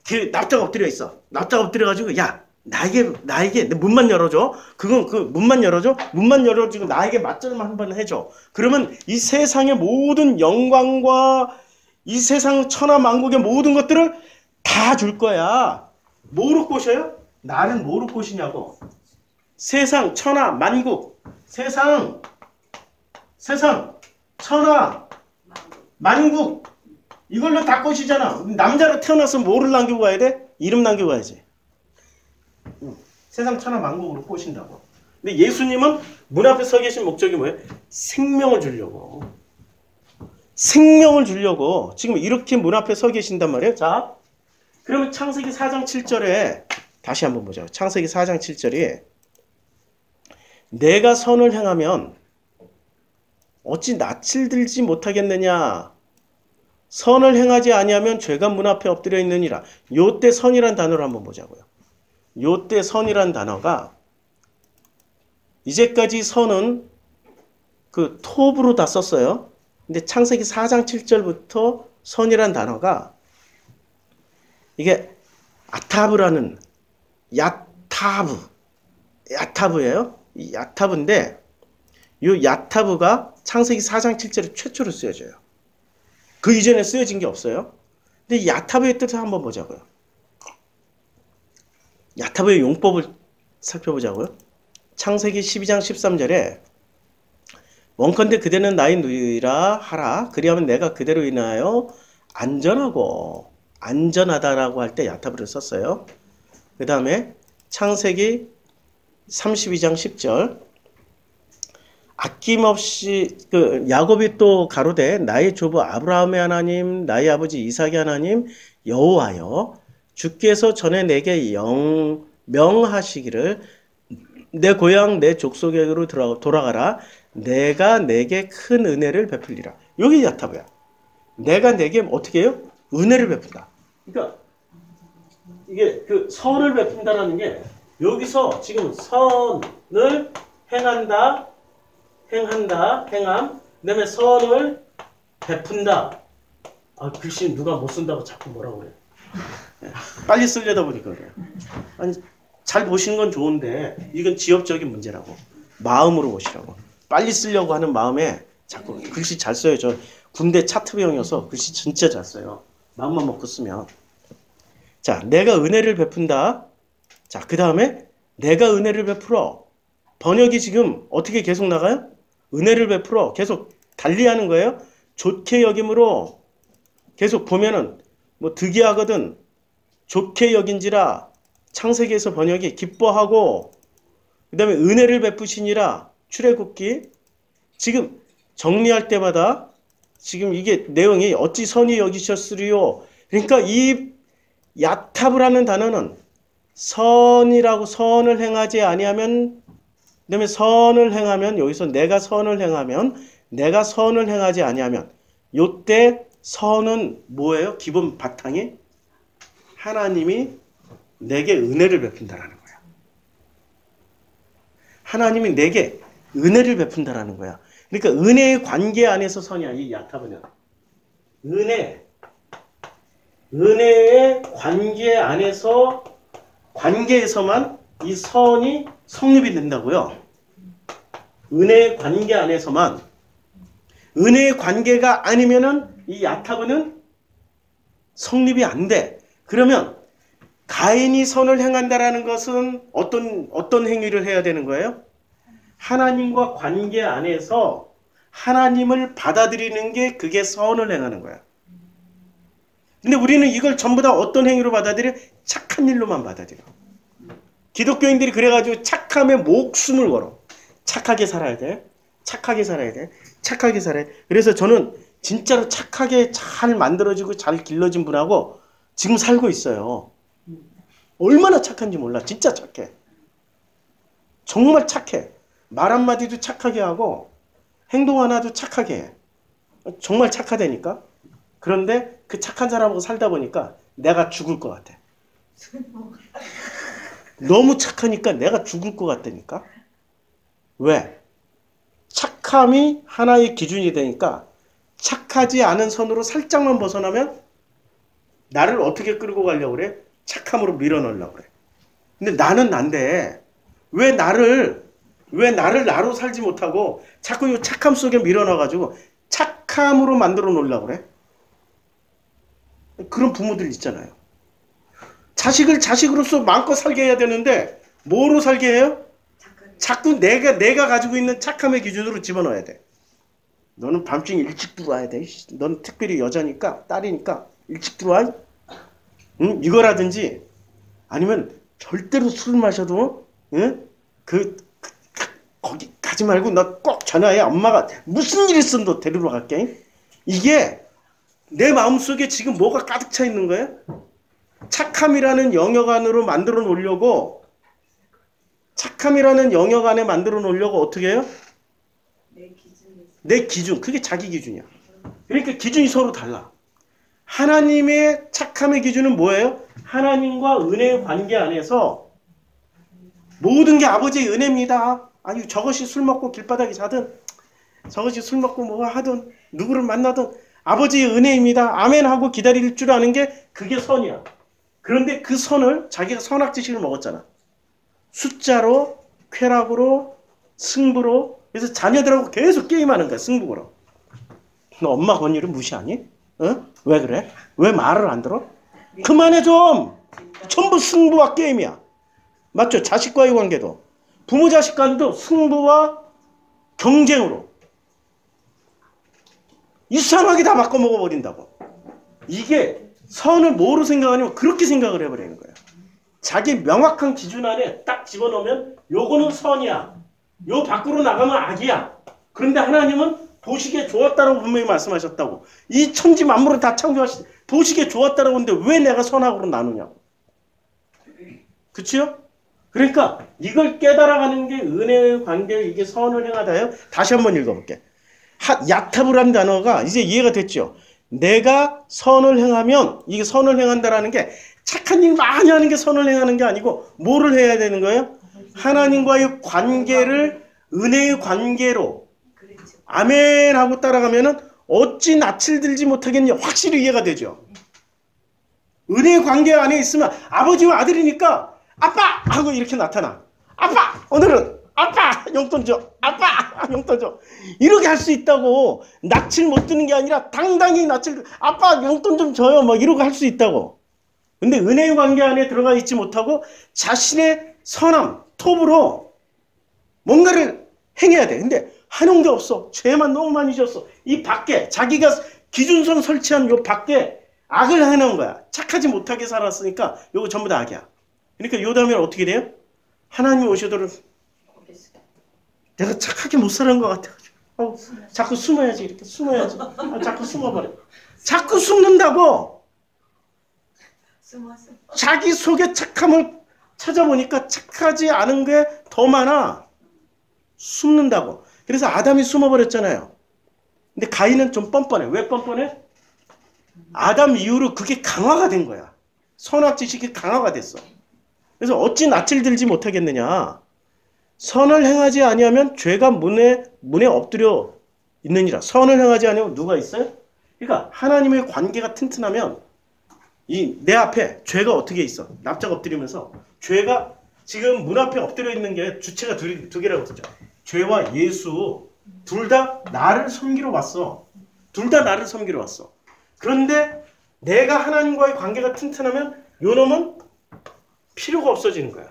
그 납작 엎드려 있어. 납작 엎드려 가지고 야, 나에게 나에게 내 문만 열어 줘. 그건 그 문만 열어 줘. 문만 열어 주고 나에게 맞절만 한 번 해 줘. 그러면 이 세상의 모든 영광과 이 세상 천하 만국의 모든 것들을 다 줄 거야. 뭐로 꼬셔요? 나는 뭐로 꼬시냐고. 세상 천하 만국 세상 세상, 천하, 만국 이걸로 다 꼬시잖아. 남자로 태어나서 뭐를 남기고 가야 돼? 이름 남기고 가야지. 응. 세상 천하 만국으로 꼬신다고. 근데 예수님은 문 앞에 서 계신 목적이 뭐예요? 생명을 주려고. 생명을 주려고 지금 이렇게 문 앞에 서 계신단 말이에요. 자, 그러면 창세기 4장 7절에 다시 한번 보자. 창세기 4장 7절이 내가 선을 행하면 어찌 낯을 들지 못하겠느냐? 선을 행하지 아니하면 죄가 문 앞에 엎드려 있느니라. 요때 선이란 단어를 한번 보자고요. 요때 선이란 단어가 이제까지 선은 그 톱으로 다 썼어요. 근데 창세기 4장 7절부터 선이란 단어가 이게 아타브라는 야타브 야타브예요. 이 야타브인데 이 야타브가 창세기 4장 7절에 최초로 쓰여져요. 그 이전에 쓰여진 게 없어요. 근데 야타브의 뜻을 한번 보자고요. 야타브의 용법을 살펴보자고요. 창세기 12장 13절에 원컨대 그대는 나의 누이라 하라. 그리하면 내가 그대로 인하여 안전하고 안전하다라고 할 때 야타브를 썼어요. 그 다음에 창세기 32장 10절 아낌없이 그 야곱이 또 가로되 나의 조부 아브라함의 하나님 나의 아버지 이삭의 하나님 여호와여 주께서 전에 내게 영 명하시기를 내 고향 내 족속에게로 돌아가라. 내가 내게 큰 은혜를 베풀리라. 여기 야타브야. 내가 내게 어떻게 해요? 은혜를 베푼다. 그러니까 이게 그 선을 베푼다라는 게 여기서 지금 선을 행한다 행한다, 행함. 그 다음에 선을 베푼다. 아, 글씨 누가 못 쓴다고 자꾸 뭐라고 그래. 빨리 쓰려다 보니까 그래요. 아니, 잘 보시는 건 좋은데, 이건 지엽적인 문제라고. 마음으로 보시라고. 빨리 쓰려고 하는 마음에 자꾸 글씨 잘 써요. 저 군대 차트병이어서 글씨 진짜 잘 써요. 마음만 먹고 쓰면. 자, 내가 은혜를 베푼다. 자, 그 다음에 내가 은혜를 베풀어. 번역이 지금 어떻게 계속 나가요? 은혜를 베풀어. 계속 달리하는 거예요. 좋게 여김으로 계속 보면은 뭐 득이하거든. 좋게 여긴지라 창세기에서 번역이 기뻐하고 그 다음에 은혜를 베푸시니라 출애굽기 지금 정리할 때마다 지금 이게 내용이 어찌 선이 여기셨으리요 그러니까 이 야탑이라는 단어는 선이라고 선을 행하지 아니하면 그다음에 선을 행하면 여기서 내가 선을 행하면 내가 선을 행하지 아니하면 요때 선은 뭐예요? 기본 바탕이 하나님이 내게 은혜를 베푼다라는 거야. 하나님이 내게 은혜를 베푼다라는 거야. 그러니까 은혜의 관계 안에서 선이야. 이 야타브는 은혜 은혜의 관계 안에서 관계에서만 이 선이 성립이 된다고요. 은혜의 관계 안에서만 은혜의 관계가 아니면은 이 야타브는 성립이 안 돼. 그러면 가인이 선을 행한다라는 것은 어떤 어떤 행위를 해야 되는 거예요? 하나님과 관계 안에서 하나님을 받아들이는 게 그게 선을 행하는 거야. 근데 우리는 이걸 전부 다 어떤 행위로 받아들여? 착한 일로만 받아들여. 기독교인들이 그래가지고 착함에 목숨을 걸어. 착하게 살아야 돼. 착하게 살아야 돼. 착하게 살아야 돼. 그래서 저는 진짜로 착하게 잘 만들어지고 잘 길러진 분하고 지금 살고 있어요. 얼마나 착한지 몰라. 진짜 착해. 정말 착해. 말 한마디도 착하게 하고 행동 하나도 착하게 해. 정말 착하다니까. 그런데 그 착한 사람하고 살다 보니까 내가 죽을 것 같아. 너무 착하니까 내가 죽을 것 같다니까. 왜? 착함이 하나의 기준이 되니까 착하지 않은 선으로 살짝만 벗어나면 나를 어떻게 끌고 가려고 그래? 착함으로 밀어넣으려고 그래. 근데 나는 난데 왜 나를 왜 나를 나로 살지 못하고 자꾸 이 착함 속에 밀어넣어가지고 착함으로 만들어 놓으려고 그래? 그런 부모들 있잖아요. 자식을 자식으로서 마음껏 살게 해야 되는데 뭐로 살게 해요? 자꾸 내가 내가 가지고 있는 착함의 기준으로 집어넣어야 돼. 너는 밤중에 일찍 들어와야 돼. 넌 특별히 여자니까 딸이니까 일찍 들어와. 응? 이거라든지 아니면 절대로 술 마셔도 응? 그, 그, 그 거기 가지 말고 나 꼭 전화해. 엄마가 무슨 일 있으면 너 데리러 갈게. 이게 내 마음속에 지금 뭐가 가득 차 있는 거예요? 착함이라는 영역 안으로 만들어 놓으려고 착함이라는 영역 안에 만들어 놓으려고 어떻게 해요? 내 기준. 그게 자기 기준이야. 그러니까 기준이 서로 달라. 하나님의 착함의 기준은 뭐예요? 하나님과 은혜의 관계 안에서 모든 게 아버지의 은혜입니다. 아니 저것이 술 먹고 길바닥에 자든 저것이 술 먹고 뭐 하든 누구를 만나든 아버지의 은혜입니다. 아멘 하고 기다릴 줄 아는 게 그게 선이야. 그런데 그 선을 자기가 선악 지식을 먹었잖아. 숫자로, 쾌락으로, 승부로. 그래서 자녀들하고 계속 게임하는 거야, 승부로. 너 엄마 권유를 무시하니? 어? 왜 그래? 왜 말을 안 들어? 그만해 좀! 전부 승부와 게임이야. 맞죠? 자식과의 관계도. 부모 자식 간도 승부와 경쟁으로. 이상하게 다 바꿔 먹어버린다고. 이게 선을 뭐로 생각하냐면 그렇게 생각을 해버리는 거예요. 자기 명확한 기준 안에 딱 집어넣으면 요거는 선이야. 요 밖으로 나가면 악이야. 그런데 하나님은 보시기에 좋았다라고 분명히 말씀하셨다고. 이 천지 만물을 다 창조하시 보시기에 좋았다라고 하는데 왜 내가 선악으로 나누냐고. 그치요? 그러니까 이걸 깨달아가는 게 은혜의 관계 이게 선을 행하다요. 다시 한번 읽어볼게. 야탑이라는 단어가 이제 이해가 됐죠. 내가 선을 행하면 이게 선을 행한다라는 게 착한 일 많이 하는 게 선을 행하는 게 아니고 뭐를 해야 되는 거예요? 하나님과의 관계를 은혜의 관계로 아멘 하고 따라가면은 어찌 낯을 들지 못하겠냐 확실히 이해가 되죠. 은혜의 관계 안에 있으면 아버지와 아들이니까 아빠 하고 이렇게 나타나. 아빠 오늘은 아빠 용돈 줘. 아빠 용돈 줘. 이렇게 할 수 있다고. 낯을 못 드는 게 아니라 당당히 낯을 아빠 용돈 좀 줘요. 막 이러고 할 수 있다고. 근데 은혜의 관계 안에 들어가 있지 못하고 자신의 선함, 톱으로 뭔가를 행해야 돼. 근데 하는 게 없어. 죄만 너무 많이 졌어. 이 밖에 자기가 기준선 설치한 요 밖에 악을 해놓은 거야. 착하지 못하게 살았으니까 요거 전부 다 악이야. 그러니까 요 다음에 어떻게 돼요? 하나님이 오셔도록 내가 착하게 못 살은 것 같아가지고 어, 자꾸 숨어야지 이렇게 숨어야지. 아, 자꾸 숨어버려. 자꾸 숨는다고. 자기 속에 착함을 찾아보니까 착하지 않은 게 더 많아. 숨는다고. 그래서 아담이 숨어버렸잖아요. 근데 가인은 좀 뻔뻔해. 왜 뻔뻔해? 아담 이후로 그게 강화가 된 거야. 선악 지식이 강화가 됐어. 그래서 어찌 낯을 들지 못하겠느냐 선을 행하지 아니하면 죄가 문에 문에 엎드려 있느니라. 선을 행하지 아니하면 누가 있어요? 그러니까 하나님의 관계가 튼튼하면 이 내 앞에 죄가 어떻게 있어? 납작 엎드리면서 죄가 지금 문 앞에 엎드려 있는 게 주체가 두, 두 개라고 했죠. 죄와 예수 둘 다 나를 섬기러 왔어. 둘 다 나를 섬기러 왔어. 그런데 내가 하나님과의 관계가 튼튼하면 요 놈은 필요가 없어지는 거야.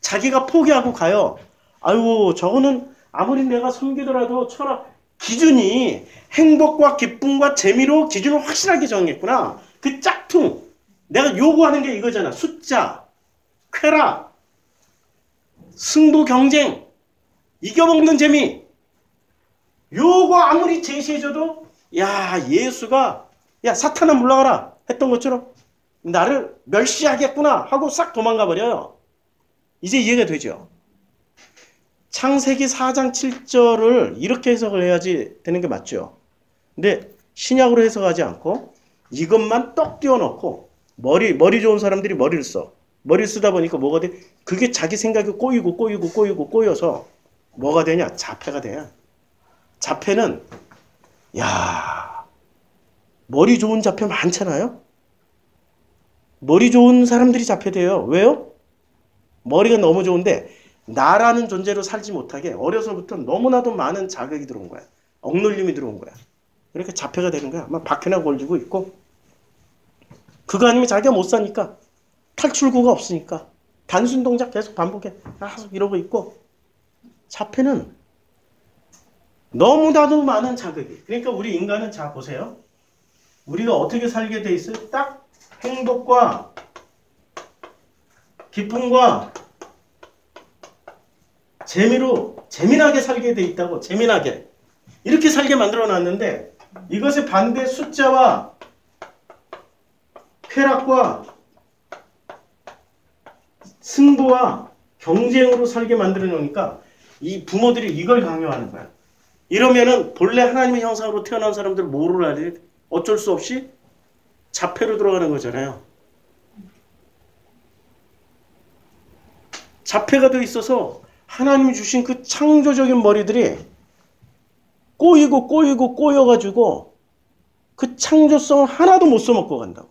자기가 포기하고 가요. 아이고 저거는 아무리 내가 섬기더라도 철학 기준이 행복과 기쁨과 재미로 기준을 확실하게 정했구나. 그 짝퉁 내가 요구하는 게 이거잖아. 숫자, 쾌락, 승부 경쟁, 이겨먹는 재미. 요거 아무리 제시해줘도 야 예수가 야 사탄아 물러가라 했던 것처럼 나를 멸시하겠구나 하고 싹 도망가 버려요. 이제 이해가 되죠? 창세기 4장 7절을 이렇게 해석을 해야지 되는 게 맞죠. 근데 신약으로 해석하지 않고 이것만 떡 띄워놓고 머리 머리 좋은 사람들이 머리를 써. 머리를 쓰다 보니까 뭐가 돼? 그게 자기 생각이 꼬이고 꼬이고 꼬이고 꼬여서 뭐가 되냐? 자폐가 돼요. 자폐는 야 머리 좋은 자폐 많잖아요. 머리 좋은 사람들이 자폐돼요. 왜요? 머리가 너무 좋은데 나라는 존재로 살지 못하게 어려서부터 너무나도 많은 자극이 들어온 거야. 억눌림이 들어온 거야. 그러니까 자폐가 되는 거야. 막 박혀나 걸리고 있고 그거 아니면 자기가 못 사니까 탈출구가 없으니까 단순 동작 계속 반복해. 계속 이러고 있고 자폐는 너무나도 많은 자극이. 그러니까 우리 인간은 자 보세요. 우리가 어떻게 살게 돼 있어요? 딱 행복과 기쁨과 재미로 재미나게 살게 돼 있다고 재미나게 이렇게 살게 만들어 놨는데 이것의 반대 숫자와 쾌락과 승부와 경쟁으로 살게 만들어 놓으니까 이 부모들이 이걸 강요하는 거야. 이러면은 본래 하나님의 형상으로 태어난 사람들 뭐를 돼? 어쩔 수 없이 자폐로 들어가는 거잖아요. 자폐가 돼 있어서 하나님이 주신 그 창조적인 머리들이 꼬이고 꼬이고 꼬여가지고 그 창조성을 하나도 못 써먹고 간다고.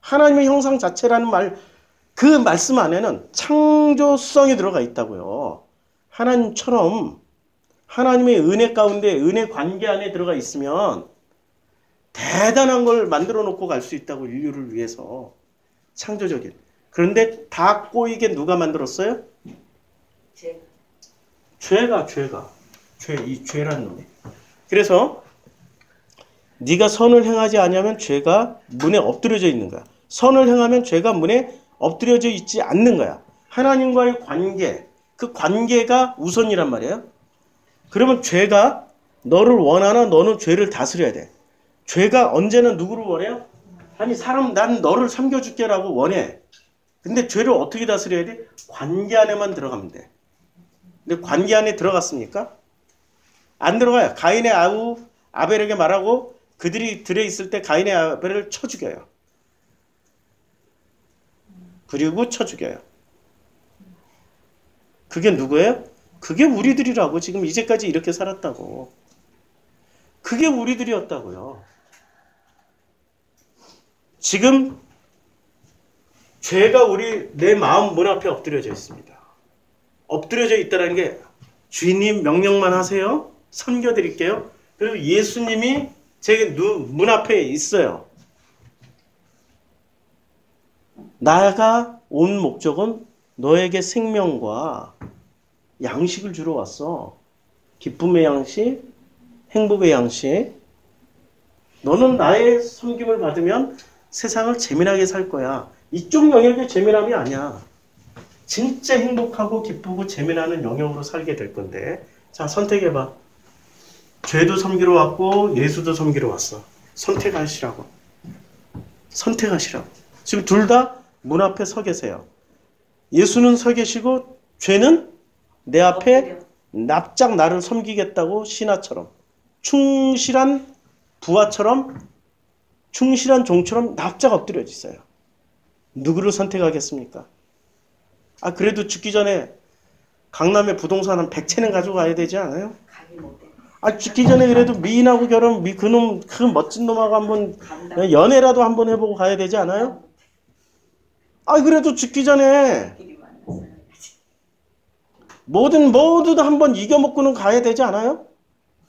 하나님의 형상 자체라는 말, 그 말씀 안에는 창조성이 들어가 있다고요. 하나님처럼 하나님의 은혜 가운데 은혜 관계 안에 들어가 있으면 대단한 걸 만들어 놓고 갈 수 있다고 인류를 위해서 창조적인. 그런데 다 꼬이게 누가 만들었어요? 죄가 죄가 죄 이 죄라는 놈이. 그래서 네가 선을 행하지 아니하면 죄가 문에 엎드려져 있는 거야. 선을 행하면 죄가 문에 엎드려져 있지 않는 거야. 하나님과의 관계, 그 관계가 우선이란 말이에요. 그러면 죄가 너를 원하나 너는 죄를 다스려야 돼. 죄가 언제나 누구를 원해요? 아니 사람 난 너를 섬겨줄게라고 원해. 근데 죄를 어떻게 다스려야 돼? 관계 안에만 들어가면 돼. 근데 관계 안에 들어갔습니까? 안 들어가요. 가인의 아우 아벨에게 말하고 그들이 들에 있을 때 가인의 아벨을 쳐 죽여요. 그리고 쳐 죽여요. 그게 누구예요? 그게 우리들이라고 지금 이제까지 이렇게 살았다고. 그게 우리들이었다고요. 지금 죄가 우리 내 마음 문 앞에 엎드려져 있습니다. 엎드려져 있다는 게 주인님 명령만 하세요. 섬겨드릴게요. 그리고 예수님이 제문 앞에 있어요. 나가 온 목적은 너에게 생명과 양식을 주러 왔어. 기쁨의 양식, 행복의 양식. 너는 나의 섬김을 받으면 세상을 재미나게 살 거야. 이쪽 영역의 재미남이 아니야. 진짜 행복하고 기쁘고 재미나는 영역으로 살게 될 건데. 자, 선택해봐. 죄도 섬기러 왔고, 예수도 섬기러 왔어. 선택하시라고. 선택하시라고. 지금 둘 다 문 앞에 서 계세요. 예수는 서 계시고, 죄는 내 앞에. 납작 나를 섬기겠다고 신하처럼 충실한 부하처럼 충실한 종처럼 납작 엎드려 있어요. 누구를 선택하겠습니까? 아 그래도 죽기 전에 강남에 부동산 한 100채는 가져가야 되지 않아요? 아 죽기 전에 그래도 미인하고 결혼 미 그놈 그 멋진 놈하고 한번 간다. 연애라도 한번 해보고 가야 되지 않아요? 아 그래도 죽기 전에. 뭐든 뭐든 한번 이겨먹고는 가야 되지 않아요?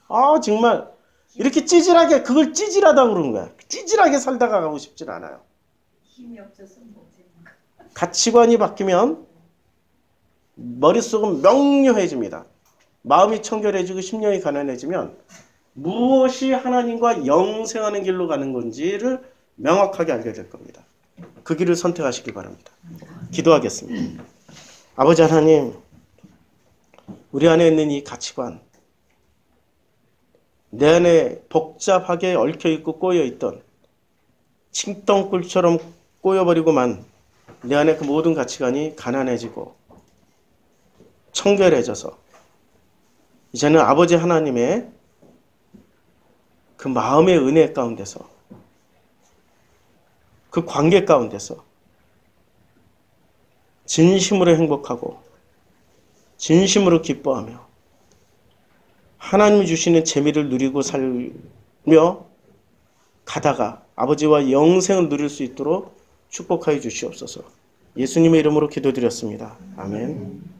아 정말 이렇게 찌질하게 그걸 찌질하다 그러는 거야. 찌질하게 살다가 가고 싶진 않아요. 힘이 없어서 못해. 가치관이 바뀌면 머릿속은 명료해집니다. 마음이 청결해지고 심령이 가난해지면 무엇이 하나님과 영생하는 길로 가는 건지를 명확하게 알게 될 겁니다. 그 길을 선택하시기 바랍니다. 기도하겠습니다. 아버지 하나님, 우리 안에 있는 이 가치관, 내 안에 복잡하게 얽혀 있고 꼬여 있던 칭덩굴처럼 꼬여버리고만 내 안에 그 모든 가치관이 가난해지고 청결해져서 이제는 아버지 하나님의 그 마음의 은혜 가운데서 그 관계 가운데서 진심으로 행복하고 진심으로 기뻐하며 하나님이 주시는 재미를 누리고 살며 가다가 아버지와 영생을 누릴 수 있도록 축복하여 주시옵소서. 예수님의 이름으로 기도드렸습니다. 아멘.